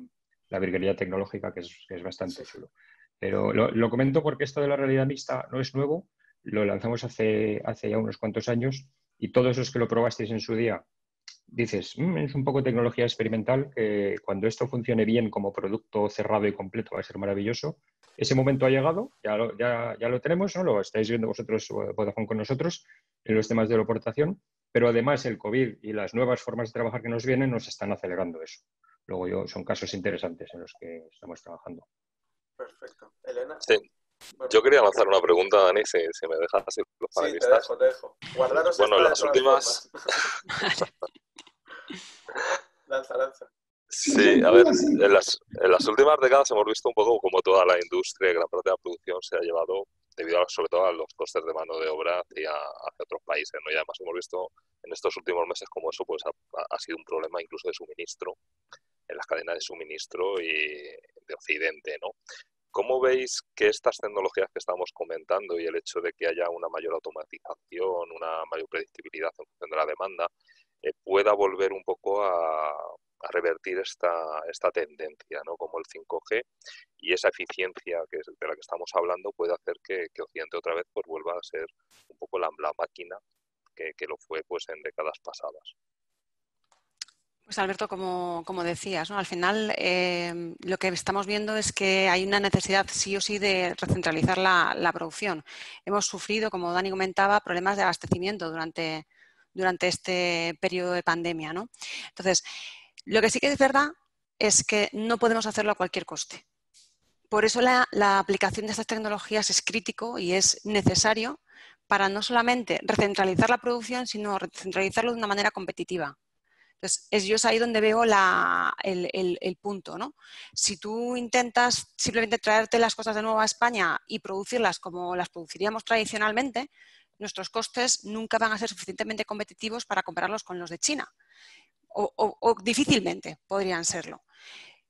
la virguería tecnológica, que es, que es bastante chulo. Pero lo, comento porque esto de la realidad mixta no es nuevo, lo lanzamos hace, hace ya unos cuantos años y todos los que lo probasteis en su día dices, mm, es un poco tecnología experimental, que cuando esto funcione bien como producto cerrado y completo va a ser maravilloso. Ese momento ha llegado, ya lo, ya, ya lo tenemos, ¿no? lo estáis viendo vosotros, Vodafone con nosotros, en los temas de la aportación, pero además el COVID y las nuevas formas de trabajar que nos vienen nos están acelerando eso. Luego yo, son casos interesantes en los que estamos trabajando. Perfecto. Elena. Sí. Yo quería lanzar una pregunta, Dani, si, me dejas así los Sí, te dejo, te dejo. Guardaros bueno, las últimas... lanza, lanza. Sí, a ver, en las, en las, últimas décadas hemos visto un poco como toda la industria, gran parte de la producción se ha llevado, debido a, sobre todo a los costes de mano de obra, hacia, hacia otros países, ¿no? Y además hemos visto en estos últimos meses como eso pues ha, ha sido un problema incluso de suministro en las cadenas de suministro y de Occidente, ¿no? ¿Cómo veis que estas tecnologías que estamos comentando y el hecho de que haya una mayor automatización, una mayor predictibilidad en función de la demanda, eh, pueda volver un poco a, revertir esta, esta tendencia, ¿no? como el 5G y esa eficiencia de la que estamos hablando puede hacer que, Occidente otra vez pues, vuelva a ser un poco la, máquina que, lo fue pues, en décadas pasadas. Pues Alberto, como, decías, al final eh, lo que estamos viendo es que hay una necesidad sí o sí de recentralizar la, producción. Hemos sufrido, como Dani comentaba, problemas de abastecimiento durante, durante este periodo de pandemia. ¿no? Entonces, lo que sí que es verdad es que no podemos hacerlo a cualquier coste. Por eso la, aplicación de estas tecnologías es crítico y es necesario para no solamente recentralizar la producción, sino recentralizarlo de una manera competitiva. Entonces, es yo ahí donde veo el, punto, ¿no? Si tú intentas simplemente traerte las cosas de nuevo a España y producirlas como las produciríamos tradicionalmente, nuestros costes nunca van a ser suficientemente competitivos para compararlos con los de China. O, difícilmente podrían serlo.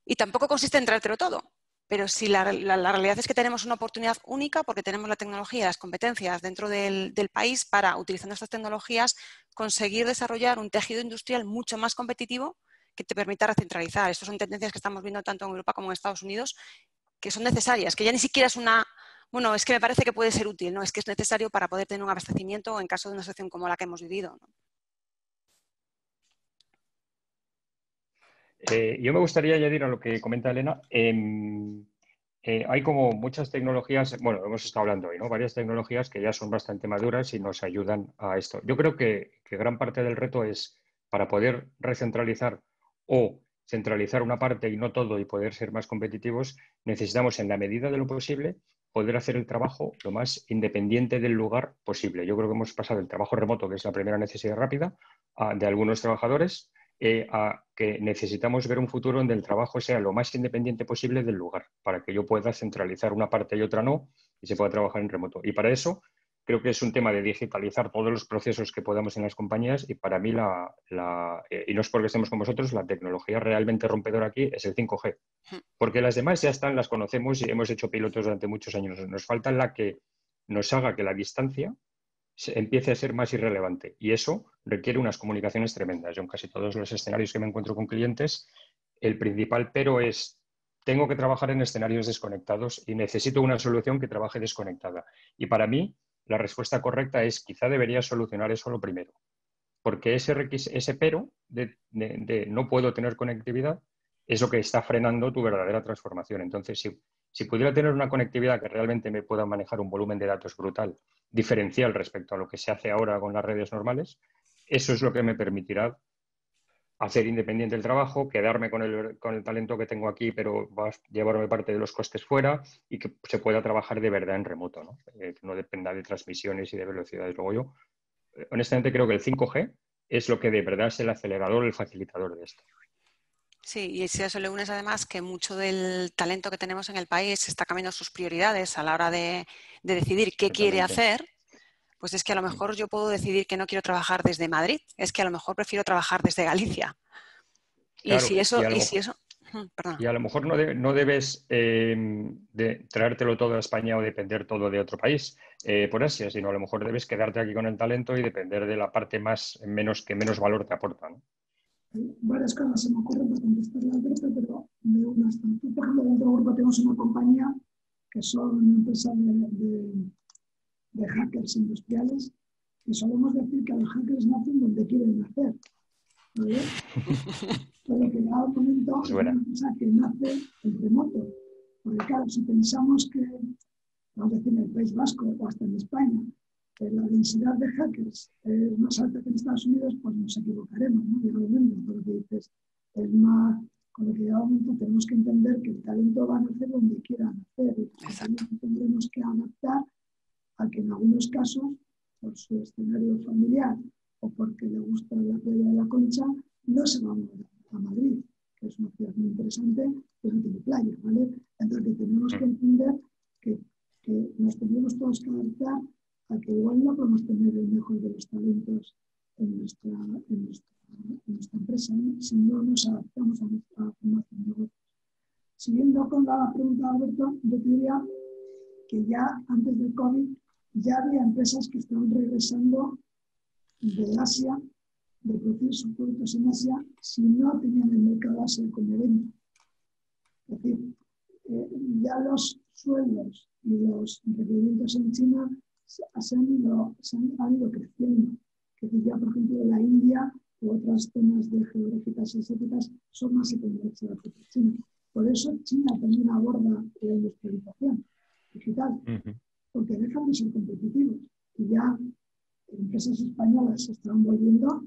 Y tampoco consiste en traértelo todo. Pero si la, realidad es que tenemos una oportunidad única porque tenemos la tecnología las competencias dentro del, país para, utilizando estas tecnologías, conseguir desarrollar un tejido industrial mucho más competitivo que te permita recentralizar. Estas son tendencias que estamos viendo tanto en Europa como en Estados Unidos, que son necesarias, que ya ni siquiera es una, bueno, es que me parece que puede ser útil, ¿no? Es que es necesario para poder tener un abastecimiento en caso de una situación como la que hemos vivido. Eh, yo me gustaría añadir a lo que comenta Elena. Em, eh, hay como muchas tecnologías, bueno, hemos estado hablando hoy, ¿no? Varias tecnologías que ya son bastante maduras y nos ayudan a esto. Yo creo que, gran parte del reto es para poder recentralizar o centralizar una parte y no todo y poder ser más competitivos, necesitamos en la medida de lo posible poder hacer el trabajo lo más independiente del lugar posible. Yo creo que hemos pasado el trabajo remoto, que es la primera necesidad rápida, de algunos trabajadores eh, a que necesitamos ver un futuro donde el trabajo sea lo más independiente posible del lugar, para que yo pueda centralizar una parte y otra no, y se pueda trabajar en remoto. Y para eso creo que es un tema de digitalizar todos los procesos que podamos en las compañías y para mí, la, eh, y no es porque estemos con vosotros, la tecnología realmente rompedora aquí es el 5G. Porque las demás ya están, las conocemos y hemos hecho pilotos durante muchos años. Nos falta la que nos haga que la distancia empiece a ser más irrelevante. Y eso requiere unas comunicaciones tremendas. Yo en casi todos los escenarios que me encuentro con clientes, el principal pero es tengo que trabajar en escenarios desconectados y necesito una solución que trabaje desconectada. Y para mí, la respuesta correcta es quizá debería solucionar eso lo primero. Porque ese, ese pero de, no puedo tener conectividad es lo que está frenando tu verdadera transformación. Entonces, si, si pudiera tener una conectividad que realmente me pueda manejar un volumen de datos brutal, diferencial respecto a lo que se hace ahora con las redes normales, eso es lo que me permitirá hacer independiente el trabajo, quedarme con el, con el talento que tengo aquí, pero llevarme parte de los costes fuera y que se pueda trabajar de verdad en remoto, ¿no? Eh, que no dependa de transmisiones y de velocidades. Luego yo, eh, honestamente, creo que el 5G es lo que de verdad es el acelerador, el facilitador de esto. Sí, y si a eso le unes además que mucho del talento que tenemos en el país está cambiando sus prioridades a la hora de, de decidir qué quiere hacer, pues es que a lo mejor yo puedo decidir que no quiero trabajar desde Madrid, es que a lo mejor prefiero trabajar desde Galicia. y si eso, y, si eso Y a lo mejor no, no debes em, de traértelo todo a España o depender todo de otro país eh, por Asia, sino a lo mejor debes quedarte aquí con el talento y depender de la parte más menos que menos valor te aporta. ¿no? Varias cosas se me ocurren para contestarle a Alberto, pero de unas. Por ejemplo, dentro del grupo tenemos una compañía que son empresas de de hackers industriales y solemos decir que los hackers nacen donde quieren nacer. ¿vale? Pero que un momento es una cosa que nace en remoto. Porque claro, si pensamos que, vamos a decir, en el País Vasco o hasta en España, que la densidad de hackers es más alta que en Estados Unidos, pues nos equivocaremos, ¿no? Llegado un momento, lo que dices es más, con lo que momento tenemos que entender que el talento va a nacer donde quiera nacer y tendremos que adaptar a que en algunos casos, por su escenario familiar o porque le gusta la playa de la Concha, no se va a mover a Madrid, que es una ciudad muy interesante, pero no tiene playa, ¿vale? Entonces tenemos que entender que, que nos tenemos todos que adaptar a que igual no podemos tener el mejor de los talentos en nuestra, en nuestra, en nuestra empresa si no nos adaptamos a nuestra formación de negocios. Siguiendo con la pregunta de Alberto, yo diría que ya antes del COVID ya había empresas que estaban regresando de Asia, de producir sus productos en Asia, si no tenían el mercado Asia como venta. Es decir, eh, ya los sueldos y los requerimientos en China se han ido, se han, ido creciendo. Que ya, por ejemplo, la India u otras zonas de geográficas asiáticas son más económicas que China. Por eso China también aborda la industrialización digital porque dejan de ser competitivos. Y ya empresas españolas se están volviendo,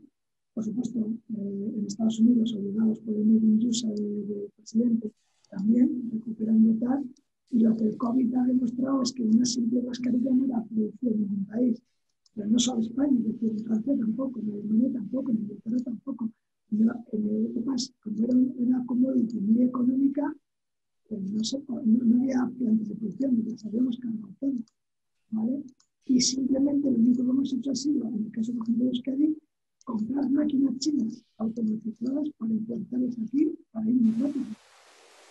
por supuesto, eh, en Estados Unidos, obligados por el Made in USA del presidente, también recuperando tal. Y lo que el COVID ha demostrado es que una simple mascarilla no era producción en ningún país. Pero no solo España, es decir, en Francia tampoco, en Alemania tampoco, en Inglaterra tampoco. en Europa, como era una commodity muy económica, pues no, no, había plantas de producción, las habíamos cargado todas. ¿vale? Y simplemente lo único que hemos hecho ha sido, en el caso, por ejemplo, de Euskadi, comprar máquinas chinas automatizadas para implantarlas aquí para ir más rápido.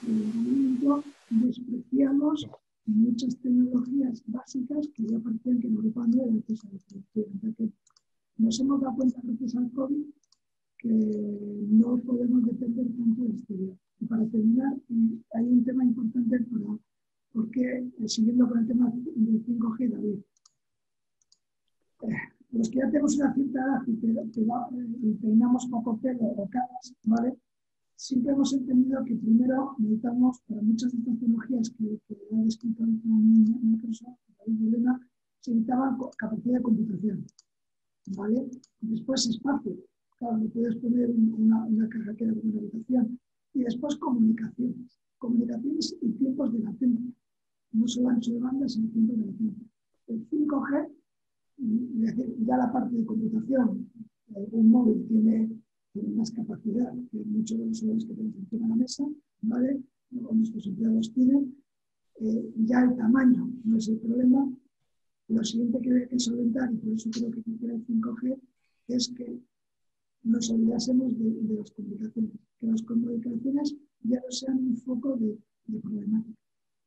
Y en un momento despreciamos muchas tecnologías básicas que ya parecían que en Europa no eran producción. que nos hemos dado cuenta gracias al COVID que no podemos depender tanto del exterior. Y para terminar, hay un tema importante para porque, eh, siguiendo con el tema del 5G, David, eh, los que ya tenemos una cierta edad y, peinamos poco pelo o caras, ¿vale? Siempre hemos entendido que primero necesitamos, para muchas de estas tecnologías que, que ha descrito Microsoft, se necesitaba capacidad de computación, ¿vale? Después espacio, claro, no puedes poner una, una carretera de una habitación. Y después comunicaciones, comunicaciones y tiempos de latencia no solo ancho de banda, sino tiempo de latencia. El 5G, ya la parte de computación, un móvil tiene, más capacidad que muchos de los celulares que tenemos encima de la mesa, ¿vale? O nuestros empleados tienen. Eh, ya el tamaño no es el problema. Lo siguiente que hay que solventar, y por eso creo que funciona el 5G, es que nos olvidásemos de, las comunicaciones, que las comunicaciones ya no sean un foco de, de problemática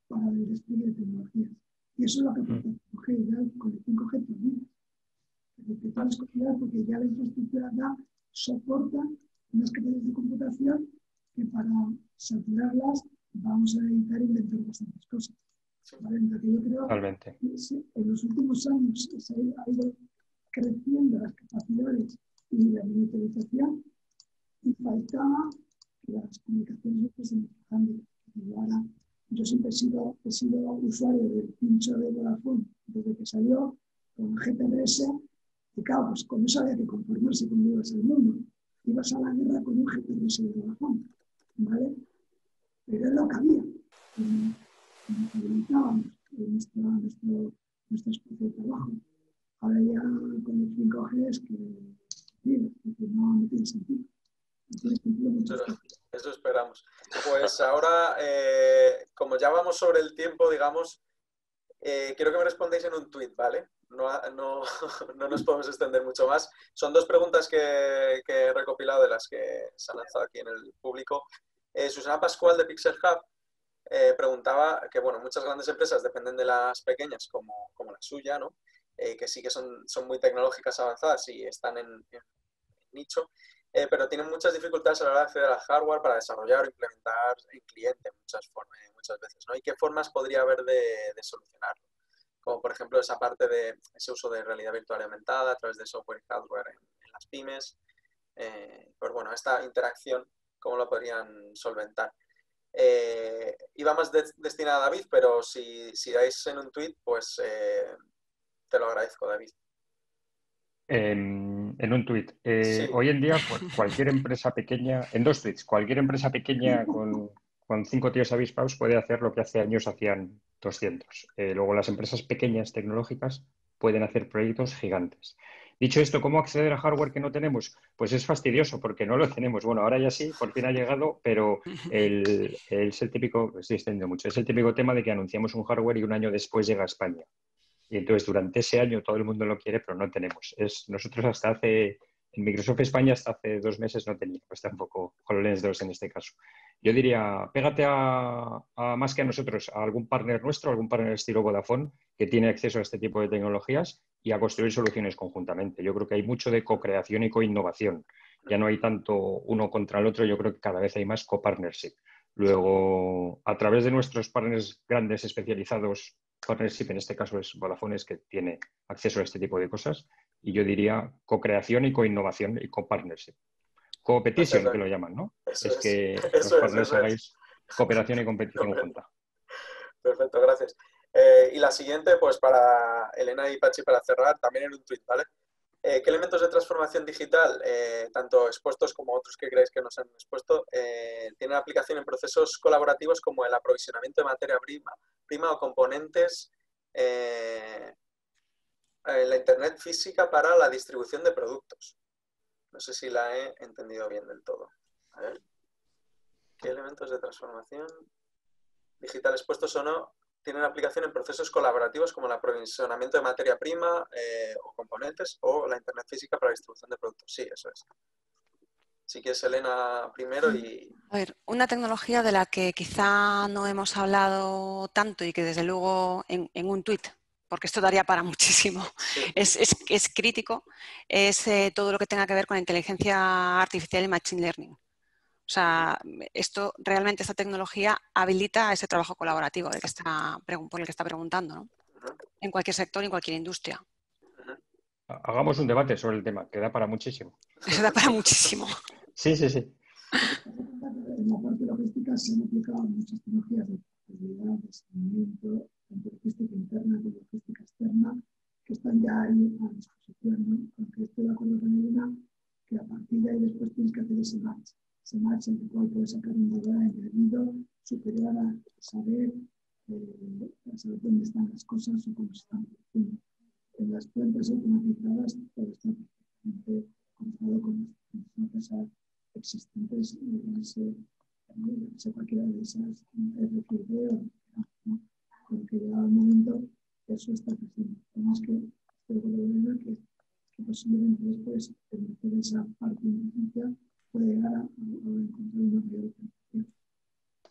para el despliegue de tecnologías. Y eso es lo que aporta el 5G, ya con el 5G termina. Detectores porque ya la infraestructura da, soporta unas capacidades de computación que para saturarlas vamos a evitar inventar bastantes cosas. ¿vale? yo creo Totalmente. que en los últimos años se ha ido creciendo las capacidades y la monitorización y faltaba que las comunicaciones fuesen importantes. Ahora, yo siempre he sido, he sido usuario del pincho de Vodafone desde que salió con GPRS claro, pues con eso había que conformarse cuando ibas al mundo. Ibas a la guerra con un GPRS de Vodafone, ¿vale? Pero es lo que había. Habilitábamos nuestro, nuestro, nuestro espacio de trabajo. Ahora ya con el 5G es que, mira, no, no tiene sentido. Eso esperamos. Pues ahora, eh, como ya vamos sobre el tiempo, digamos, eh, quiero que me respondáis en un tweet, ¿vale? No, no, no, nos podemos extender mucho más. Son dos preguntas que, que, he recopilado de las que se han lanzado aquí en el público. Eh, Susana Pascual de Pixel Hub preguntaba que, bueno, muchas grandes empresas dependen de las pequeñas como, como la suya, ¿no? que sí que son, son muy tecnológicas avanzadas y están en nicho. Eh, pero tienen muchas dificultades a la hora de acceder al hardware para desarrollar o implementar en cliente muchas, formas, muchas veces. ¿no? ¿Y qué formas podría haber de, solucionarlo? Como por ejemplo esa parte de ese uso de realidad virtual aumentada a través de software y hardware en, las pymes. Eh, pues bueno, esta interacción, ¿cómo lo podrían solventar? Eh, iba más destinada a David, pero si, si dais en un tweet, pues te lo agradezco, David en un tuit. Eh, hoy en día, cualquier empresa pequeña, en dos tweets, cualquier empresa pequeña con, cinco tíos avispados puede hacer lo que hace años hacían 200. Eh, luego, las empresas pequeñas tecnológicas pueden hacer proyectos gigantes. Dicho esto, ¿cómo acceder a hardware que no tenemos? Pues es fastidioso porque no lo tenemos. Bueno, ahora ya sí, por fin ha llegado, pero el, es el típico, estoy extendiendo mucho, es el típico tema de que anunciamos un hardware y un año después llega a España. Y entonces durante ese año todo el mundo lo quiere, pero no tenemos. Es, nosotros hasta hace, en Microsoft España hasta hace dos meses no teníamos tampoco HoloLens 2 en este caso. Yo diría, pégate a, más que a nosotros, a algún partner nuestro, algún partner estilo Vodafone que tiene acceso a este tipo de tecnologías y a construir soluciones conjuntamente. Yo creo que hay mucho de co-creación y co-innovación. Ya no hay tanto uno contra el otro, yo creo que cada vez hay más co-partnership. Luego, a través de nuestros partners grandes especializados partnership, en este caso es Vodafone, es que tiene acceso a este tipo de cosas. Y yo diría co-creación y co-innovación y co-partnership. Co-petition, que lo llaman, ¿no? es, que los partners hagáis cooperación y competición junta. Perfecto, gracias. Eh, y la siguiente, pues para Elena y Pachi, para cerrar, también en un tweet, ¿vale? Eh, ¿Qué elementos de transformación digital, eh, tanto expuestos como otros que creáis que nos han expuesto, tienen aplicación en procesos colaborativos como el aprovisionamiento de materia prima, prima o componentes eh, en la Internet física para la distribución de productos. No sé si la he entendido bien del todo. A ver. ¿Qué elementos de transformación digital expuestos o no tienen aplicación en procesos colaborativos como el aprovisionamiento de materia prima eh, o componentes o la Internet física para la distribución de productos? Sí, eso es. Si quieres, Elena, primero y... A ver, una tecnología de la que quizá no hemos hablado tanto y que desde luego en, un tuit, porque esto daría para muchísimo, es, es, crítico, es eh, todo lo que tenga que ver con la inteligencia artificial y machine learning. O sea, esto realmente, esta tecnología habilita ese trabajo colaborativo que está, por el que está preguntando, ¿no? En cualquier sector, en cualquier industria. Hagamos un debate sobre el tema, que da para muchísimo. Eso da para muchísimo. Sí, sí, sí. En la parte logística se han aplicado muchas tecnologías de posibilidad de seguimiento, tanto logística interna como logística externa, que están ya ahí a disposición. ¿no? Aunque estoy de acuerdo con Elena, que a partir de ahí después tienes que hacer ese match. Ese match en el cual puedes sacar un valor añadido superior a saber, eh, a saber dónde están las cosas o cómo se están. En las plantas automatizadas todo está perfectamente controlado con las empresas existentes en ese, en cualquiera de esas RFID o ¿no? con que llegado el momento eso está creciendo. Además que estoy con que, que posiblemente después de esa parte de inteligencia puede llegar a, a, encontrar una mayor penetración.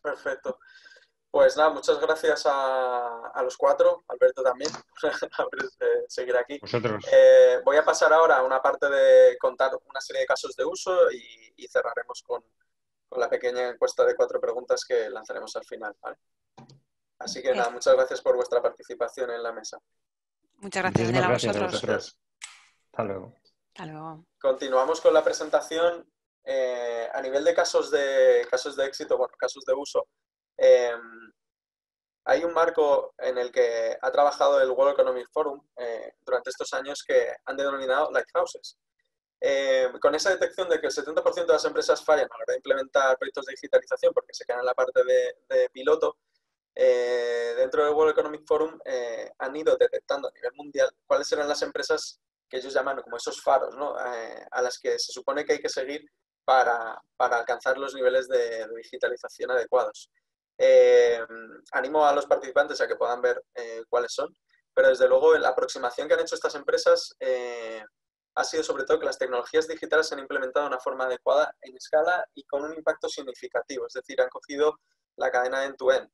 Perfecto. Pues nada, muchas gracias a, a los cuatro, Alberto también, por eh, seguir aquí. Eh, voy a pasar ahora a una parte de contar una serie de casos de uso y, y cerraremos con, con la pequeña encuesta de cuatro preguntas que lanzaremos al final. Así que nada, muchas gracias por vuestra participación en la mesa. Muchas gracias, a vosotros. Hasta luego. Hasta luego. Continuamos con la presentación. Eh, a nivel de casos de casos de éxito, bueno, casos de uso, marco en el que ha trabajado el World Economic Forum eh, durante estos años que han denominado lighthouses. Eh, con esa detección de que el 70% de las empresas fallan a la hora de implementar proyectos de digitalización porque se quedan en la parte de, piloto, eh, dentro del World Economic Forum han ido detectando a nivel mundial cuáles eran las empresas que ellos llaman como esos faros, ¿no? a las que se supone que hay que seguir para, para alcanzar los niveles de digitalización adecuados. Eh, animo a los participantes a que puedan ver eh, cuáles son, pero desde luego la aproximación que han hecho estas empresas eh, ha sido sobre todo que las tecnologías digitales se han implementado de una forma adecuada en escala y con un impacto significativo, es decir, han cogido la cadena end-to-end.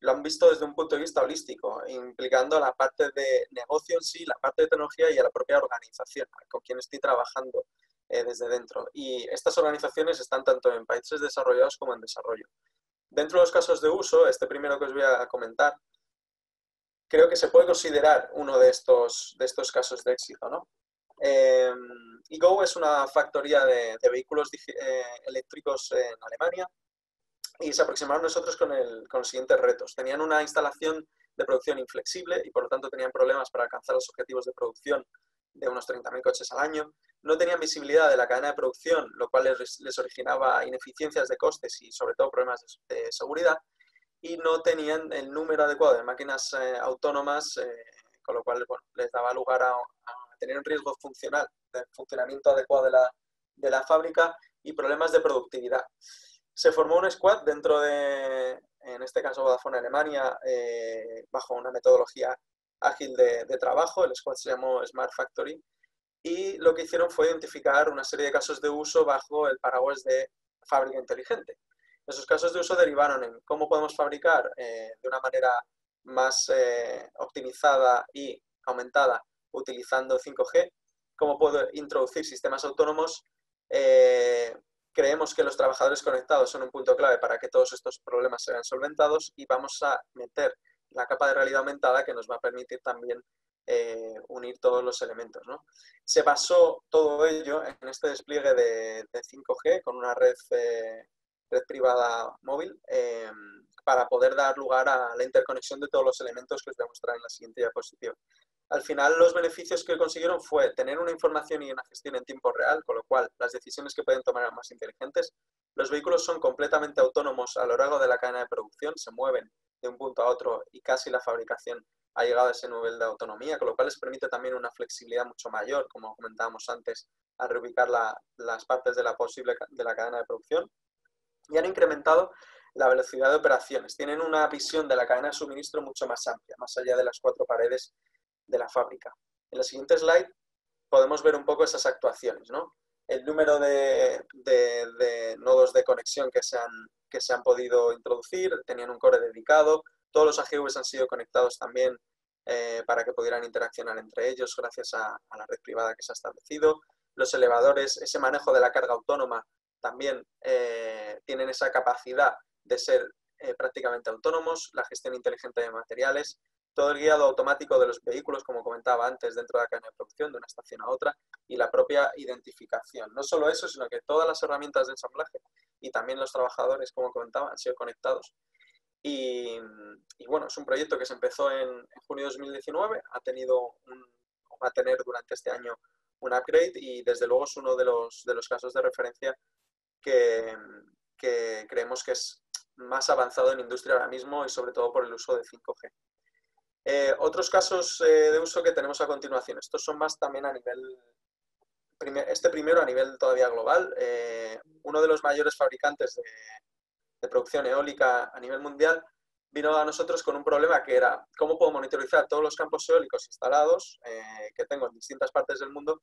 lo han visto desde un punto de vista holístico, implicando la parte de negocio en sí, la parte de tecnología y a la propia organización con quien estoy trabajando desde dentro. Y estas organizaciones están tanto en países desarrollados como en desarrollo. Dentro de los casos de uso, este primero que os voy a comentar, creo que se puede considerar uno de estos, de estos casos de éxito. ¿no? Eh, eGo es una factoría de, vehículos eh, eléctricos en Alemania y se aproximaron nosotros con, el, con los siguientes retos. Tenían una instalación de producción inflexible y por lo tanto tenían problemas para alcanzar los objetivos de producción de unos 30.000 coches al año no tenían visibilidad de la cadena de producción, lo cual les, originaba ineficiencias de costes y sobre todo problemas de, seguridad, y no tenían el número adecuado de máquinas eh, autónomas, eh, con lo cual les daba lugar a, tener un riesgo funcional, de funcionamiento adecuado de la, de la fábrica y problemas de productividad. Se formó un squad dentro de, en este caso Vodafone Alemania, eh, bajo una metodología ágil de, de, trabajo. El squad se llamó Smart Factory y lo que hicieron fue identificar una serie de casos de uso bajo el paraguas de fábrica inteligente. Esos casos de uso derivaron en cómo podemos fabricar eh, de una manera más eh, optimizada y aumentada utilizando 5G, cómo puedo introducir sistemas autónomos. Eh, creemos que los trabajadores conectados son un punto clave para que todos estos problemas sean solventados y vamos a meter la capa de realidad aumentada que nos va a permitir también eh, unir todos los elementos. ¿no? Se basó todo ello en este despliegue de, 5G con una red, eh, red privada móvil eh, para poder dar lugar a la interconexión de todos los elementos que os voy a mostrar en la siguiente diapositiva. Al final, los beneficios que consiguieron fue tener una información y una gestión en tiempo real, con lo cual las decisiones que pueden tomar eran más inteligentes. Los vehículos son completamente autónomos a lo largo de la cadena de producción, se mueven de un punto a otro y casi la fabricación ha llegado a ese nivel de autonomía, con lo cual les permite también una flexibilidad mucho mayor, como comentábamos antes, al reubicar las partes de la posible de la cadena de producción. Y han incrementado la velocidad de operaciones. Tienen una visión de la cadena de suministro mucho más amplia, más allá de las cuatro paredes de la fábrica. En la siguiente slide podemos ver un poco esas actuaciones, ¿no? El número de, nodos de conexión que se, han, que se han podido introducir, tenían un core dedicado, todos los AGVs han sido conectados también eh, para que pudieran interaccionar entre ellos gracias a, la red privada que se ha establecido. Los elevadores, ese manejo de la carga autónoma también eh, tienen esa capacidad de ser eh, prácticamente autónomos, la gestión inteligente de materiales, todo el guiado automático de los vehículos, como comentaba antes, dentro de la cadena de producción, de una estación a otra, y la propia identificación. No solo eso, sino que todas las herramientas de ensamblaje y también los trabajadores, como comentaba, han sido conectados y, bueno, es un proyecto que se empezó en, junio de 2019, ha tenido va a tener durante este año un upgrade y desde luego es uno de los, de los casos de referencia que, que creemos que es más avanzado en industria ahora mismo y sobre todo por el uso de 5G. Eh, otros casos eh, de uso que tenemos a continuación, estos son más también a nivel, este primero a nivel todavía global, eh, uno de los mayores fabricantes de, de producción eólica a nivel mundial, vino a nosotros con un problema que era cómo puedo monitorizar todos los campos eólicos instalados que tengo en distintas partes del mundo,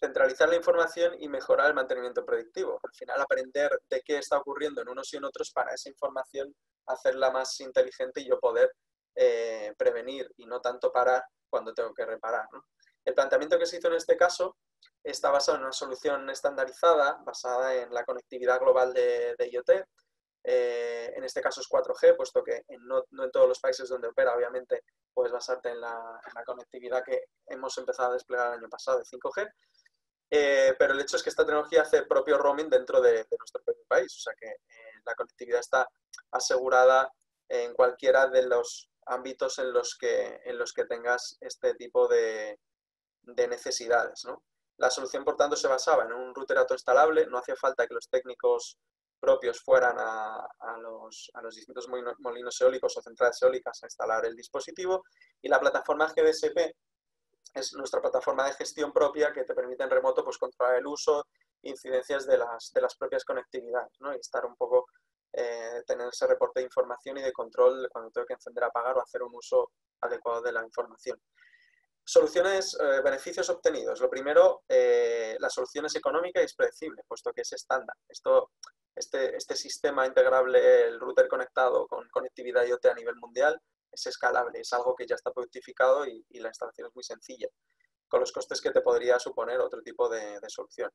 centralizar la información y mejorar el mantenimiento predictivo. Al final, aprender de qué está ocurriendo en unos y en otros para esa información hacerla más inteligente y yo poder eh, prevenir y no tanto parar cuando tengo que reparar. El planteamiento que se hizo en este caso está basado en una solución estandarizada basada en la conectividad global de, IoT. Eh, en este caso es 4G, puesto que no, en todos los países donde opera, obviamente, puedes basarte en la, conectividad que hemos empezado a desplegar el año pasado de 5G. Eh, pero el hecho es que esta tecnología hace propio roaming dentro de, nuestro propio país, o sea que eh, la conectividad está asegurada en cualquiera de los ámbitos en los que, en los que tengas este tipo de, de necesidades. ¿no? La solución, por tanto, se basaba en un router autoinstalable, no hacía falta que los técnicos propios fueran a, los, distintos molinos eólicos o centrales eólicas a instalar el dispositivo y la plataforma GDSP es nuestra plataforma de gestión propia que te permite en remoto pues, controlar el uso incidencias de las, de las propias conectividades ¿no? y estar un poco, eh, tener ese reporte de información y de control cuando tengo que encender, apagar o hacer un uso adecuado de la información. Soluciones, eh, beneficios obtenidos. Lo primero, eh, la solución es económica y es predecible, puesto que es estándar. Esto, este, este sistema integrable, el router conectado con conectividad IoT a nivel mundial, es escalable, es algo que ya está productificado y, la instalación es muy sencilla, con los costes que te podría suponer otro tipo de, de solución.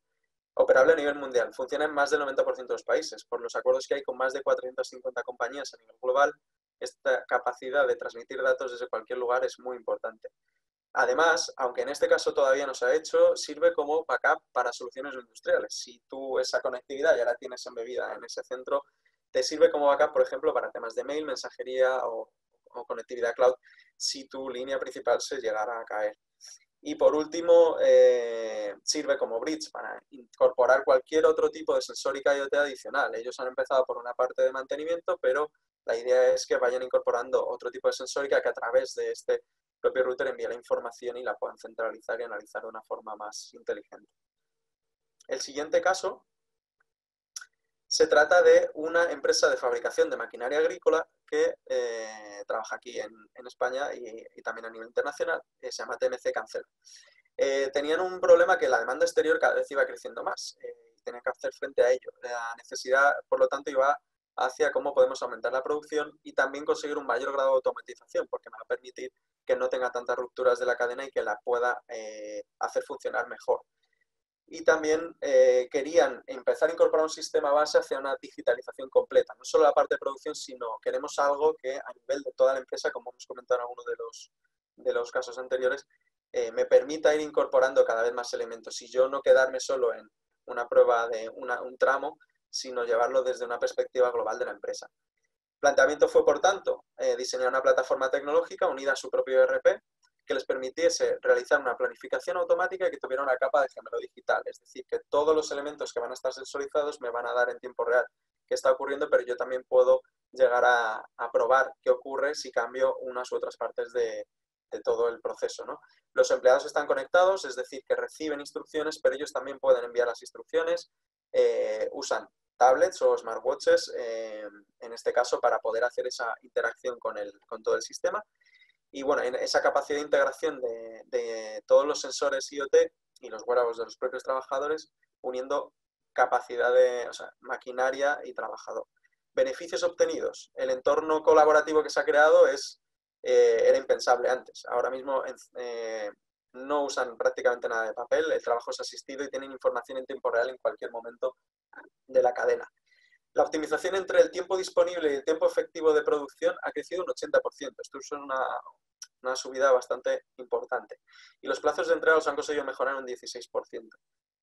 Operable a nivel mundial. Funciona en más del 90% de los países. Por los acuerdos que hay con más de 450 compañías a nivel global, esta capacidad de transmitir datos desde cualquier lugar es muy importante. Además, aunque en este caso todavía no se ha hecho, sirve como backup para soluciones industriales. Si tú esa conectividad ya la tienes embebida en ese centro, te sirve como backup, por ejemplo, para temas de mail, mensajería o, conectividad cloud, si tu línea principal se llegara a caer. Y por último, eh, sirve como bridge para incorporar cualquier otro tipo de sensórica IoT adicional. Ellos han empezado por una parte de mantenimiento, pero la idea es que vayan incorporando otro tipo de sensórica que a través de este propio router envía la información y la puedan centralizar y analizar de una forma más inteligente. El siguiente caso se trata de una empresa de fabricación de maquinaria agrícola que eh, trabaja aquí en, España y, también a nivel internacional, se llama TMC Cancel. Eh, tenían un problema que la demanda exterior cada vez iba creciendo más eh, y tenían que hacer frente a ello. La necesidad, por lo tanto, iba hacia cómo podemos aumentar la producción y también conseguir un mayor grado de automatización, porque me va a permitir que no tenga tantas rupturas de la cadena y que la pueda eh, hacer funcionar mejor. Y también eh, querían empezar a incorporar un sistema base hacia una digitalización completa, no solo la parte de producción, sino queremos algo que a nivel de toda la empresa, como hemos comentado en alguno de los, de los casos anteriores, eh, me permita ir incorporando cada vez más elementos y yo no quedarme solo en una prueba de un tramo, sino llevarlo desde una perspectiva global de la empresa. El planteamiento fue, por tanto, eh, diseñar una plataforma tecnológica unida a su propio ERP que les permitiese realizar una planificación automática y que tuviera una capa de gemelo digital. Es decir, que todos los elementos que van a estar sensorizados me van a dar en tiempo real qué está ocurriendo, pero yo también puedo llegar a, probar qué ocurre si cambio unas u otras partes de, todo el proceso. Los empleados están conectados, es decir, que reciben instrucciones, pero ellos también pueden enviar las instrucciones, eh, usan tablets o smartwatches, eh, en este caso, para poder hacer esa interacción con, el, con todo el sistema. Y bueno, esa capacidad de integración de, todos los sensores IoT y los wearables de los propios trabajadores, uniendo capacidad de maquinaria y trabajador. Beneficios obtenidos. El entorno colaborativo que se ha creado es, eh, era impensable antes. Ahora mismo eh, no usan prácticamente nada de papel, el trabajo es asistido y tienen información en tiempo real en cualquier momento de la cadena. La optimización entre el tiempo disponible y el tiempo efectivo de producción ha crecido un 80%. Esto es una, subida bastante importante. Y los plazos de entrega los han conseguido mejorar un 16%.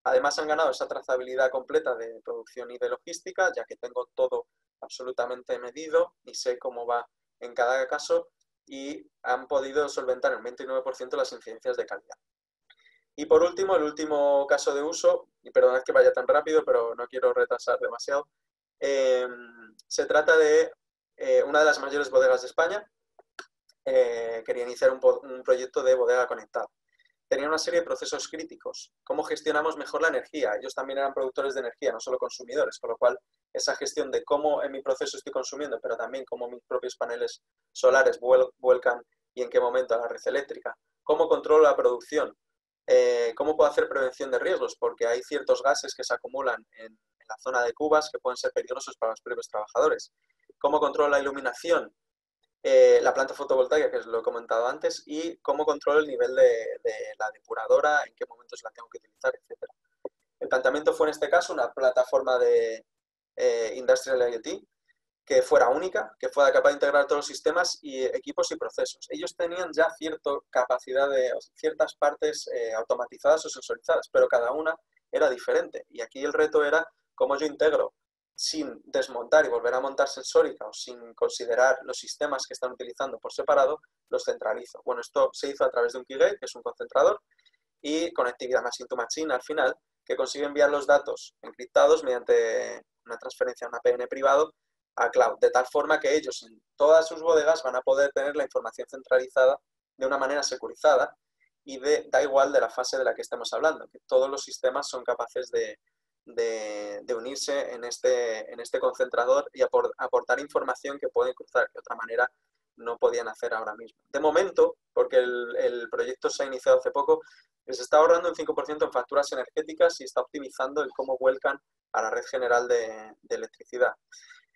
Además han ganado esa trazabilidad completa de producción y de logística, ya que tengo todo absolutamente medido y sé cómo va en cada caso y han podido solventar en un 29% las incidencias de calidad. Y por último, el último caso de uso, y perdonad que vaya tan rápido, pero no quiero retrasar demasiado, eh, se trata de eh, una de las mayores bodegas de España. Eh, quería iniciar un, proyecto de bodega conectada. Tenía una serie de procesos críticos. ¿Cómo gestionamos mejor la energía? Ellos también eran productores de energía, no solo consumidores, con lo cual esa gestión de cómo en mi proceso estoy consumiendo, pero también cómo mis propios paneles solares vuelcan y en qué momento a la red eléctrica. ¿Cómo controlo la producción? Eh, ¿Cómo puedo hacer prevención de riesgos? Porque hay ciertos gases que se acumulan en, la zona de cubas que pueden ser peligrosos para los propios trabajadores. ¿Cómo controlo la iluminación? eh, la planta fotovoltaica, que os lo he comentado antes, y cómo controlo el nivel de, la depuradora, en qué momentos la tengo que utilizar, etc. El planteamiento fue en este caso una plataforma de eh, Industrial IoT que fuera única, que fuera capaz de integrar todos los sistemas y equipos y procesos. Ellos tenían ya cierta capacidad de ciertas partes eh, automatizadas o sensorizadas, pero cada una era diferente. Y aquí el reto era cómo yo integro sin desmontar y volver a montar sensórica o sin considerar los sistemas que están utilizando por separado, los centralizo. Bueno, esto se hizo a través de un Keygate, que es un concentrador, y conectividad machine to machine al final, que consigue enviar los datos encriptados mediante una transferencia a un APN privado a cloud, de tal forma que ellos en todas sus bodegas van a poder tener la información centralizada de una manera securizada y de, da igual de la fase de la que estemos hablando, que todos los sistemas son capaces de, de, unirse en este, en este concentrador y aportar información que pueden cruzar, que de otra manera no podían hacer ahora mismo. De momento, porque el, proyecto se ha iniciado hace poco, les está ahorrando un 5% en facturas energéticas y está optimizando el cómo vuelcan a la red general de, electricidad.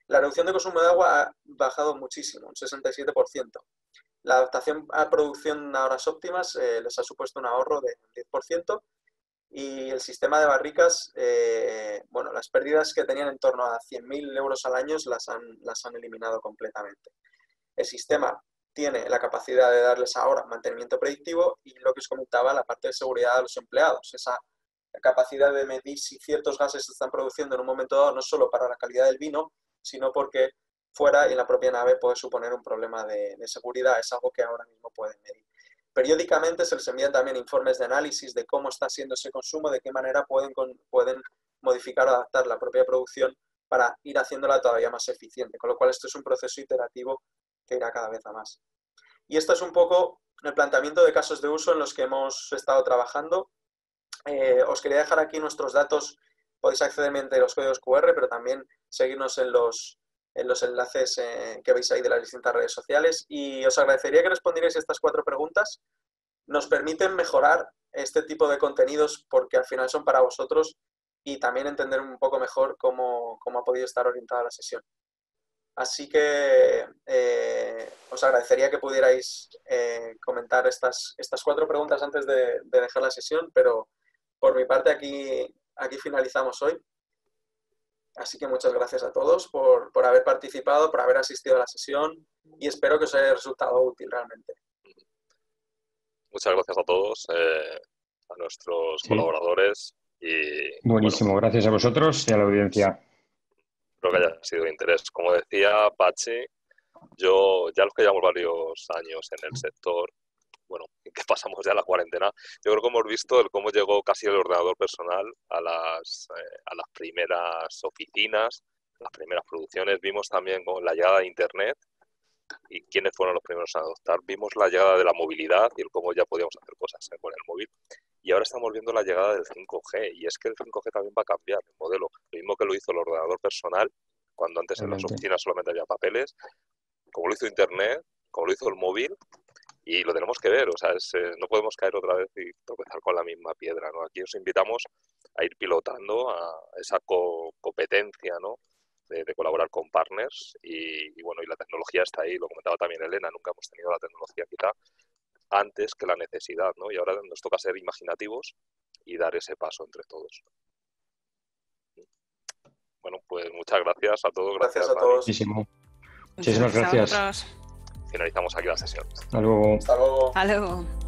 La reducción de consumo de agua ha bajado muchísimo, un 67%. La adaptación a producción a horas óptimas eh, les ha supuesto un ahorro de 10% y el sistema de barricas, eh, bueno, las pérdidas que tenían en torno a 100.000 euros al año las han, las han eliminado completamente. El sistema tiene la capacidad de darles ahora mantenimiento predictivo y lo que os comentaba, la parte de seguridad a los empleados, esa capacidad de medir si ciertos gases se están produciendo en un momento dado, no solo para la calidad del vino, sino porque fuera y en la propia nave puede suponer un problema de, de seguridad, es algo que ahora mismo pueden medir. Periódicamente se les envían también informes de análisis de cómo está siendo ese consumo, de qué manera pueden, pueden modificar o adaptar la propia producción para ir haciéndola todavía más eficiente. Con lo cual, esto es un proceso iterativo que irá cada vez a más. Y esto es un poco el planteamiento de casos de uso en los que hemos estado trabajando. Eh, os quería dejar aquí nuestros datos. Podéis acceder mediante los códigos QR, pero también seguirnos en los, en los enlaces eh, que veis ahí de las distintas redes sociales. Y os agradecería que respondierais estas cuatro preguntas. Nos permiten mejorar este tipo de contenidos porque al final son para vosotros y también entender un poco mejor cómo, ha podido estar orientada la sesión. Así que eh, os agradecería que pudierais eh, comentar estas, estas cuatro preguntas antes de, de, dejar la sesión, pero por mi parte aquí, aquí finalizamos hoy. Así que muchas gracias a todos por, haber participado, por haber asistido a la sesión y espero que os haya resultado útil realmente. Muchas gracias a todos, eh, a nuestros colaboradores. y Buenísimo, gracias a vosotros y a la audiencia. Espero que haya sido de interés. Como decía Pachi, yo ya los que llevamos varios años en el sector, bueno, que pasamos ya la cuarentena, yo creo que hemos visto el cómo llegó casi el ordenador personal a las, eh, a las primeras oficinas, las primeras producciones. Vimos también con la llegada de Internet y quiénes fueron los primeros a adoptar. Vimos la llegada de la movilidad y el cómo ya podíamos hacer cosas con el móvil. Y ahora estamos viendo la llegada del 5G y es que el 5G también va a cambiar el modelo. Lo mismo que lo hizo el ordenador personal, cuando antes en las oficinas solamente había papeles, como lo hizo Internet, como lo hizo el móvil, y lo tenemos que ver, o sea, eh, no podemos caer otra vez y tropezar con la misma piedra, ¿no? Aquí os invitamos a ir pilotando a esa competencia, ¿no? De, colaborar con partners y, bueno, y la tecnología está ahí, lo comentaba también Elena, nunca hemos tenido la tecnología quizá antes que la necesidad, ¿no? Y ahora nos toca ser imaginativos y dar ese paso entre todos. Bueno, pues muchas gracias a todos. Gracias, a todos. Muchísimo. Muchísimas gracias finalizamos aquí la sesión. Hasta luego. Hasta luego. Hasta luego.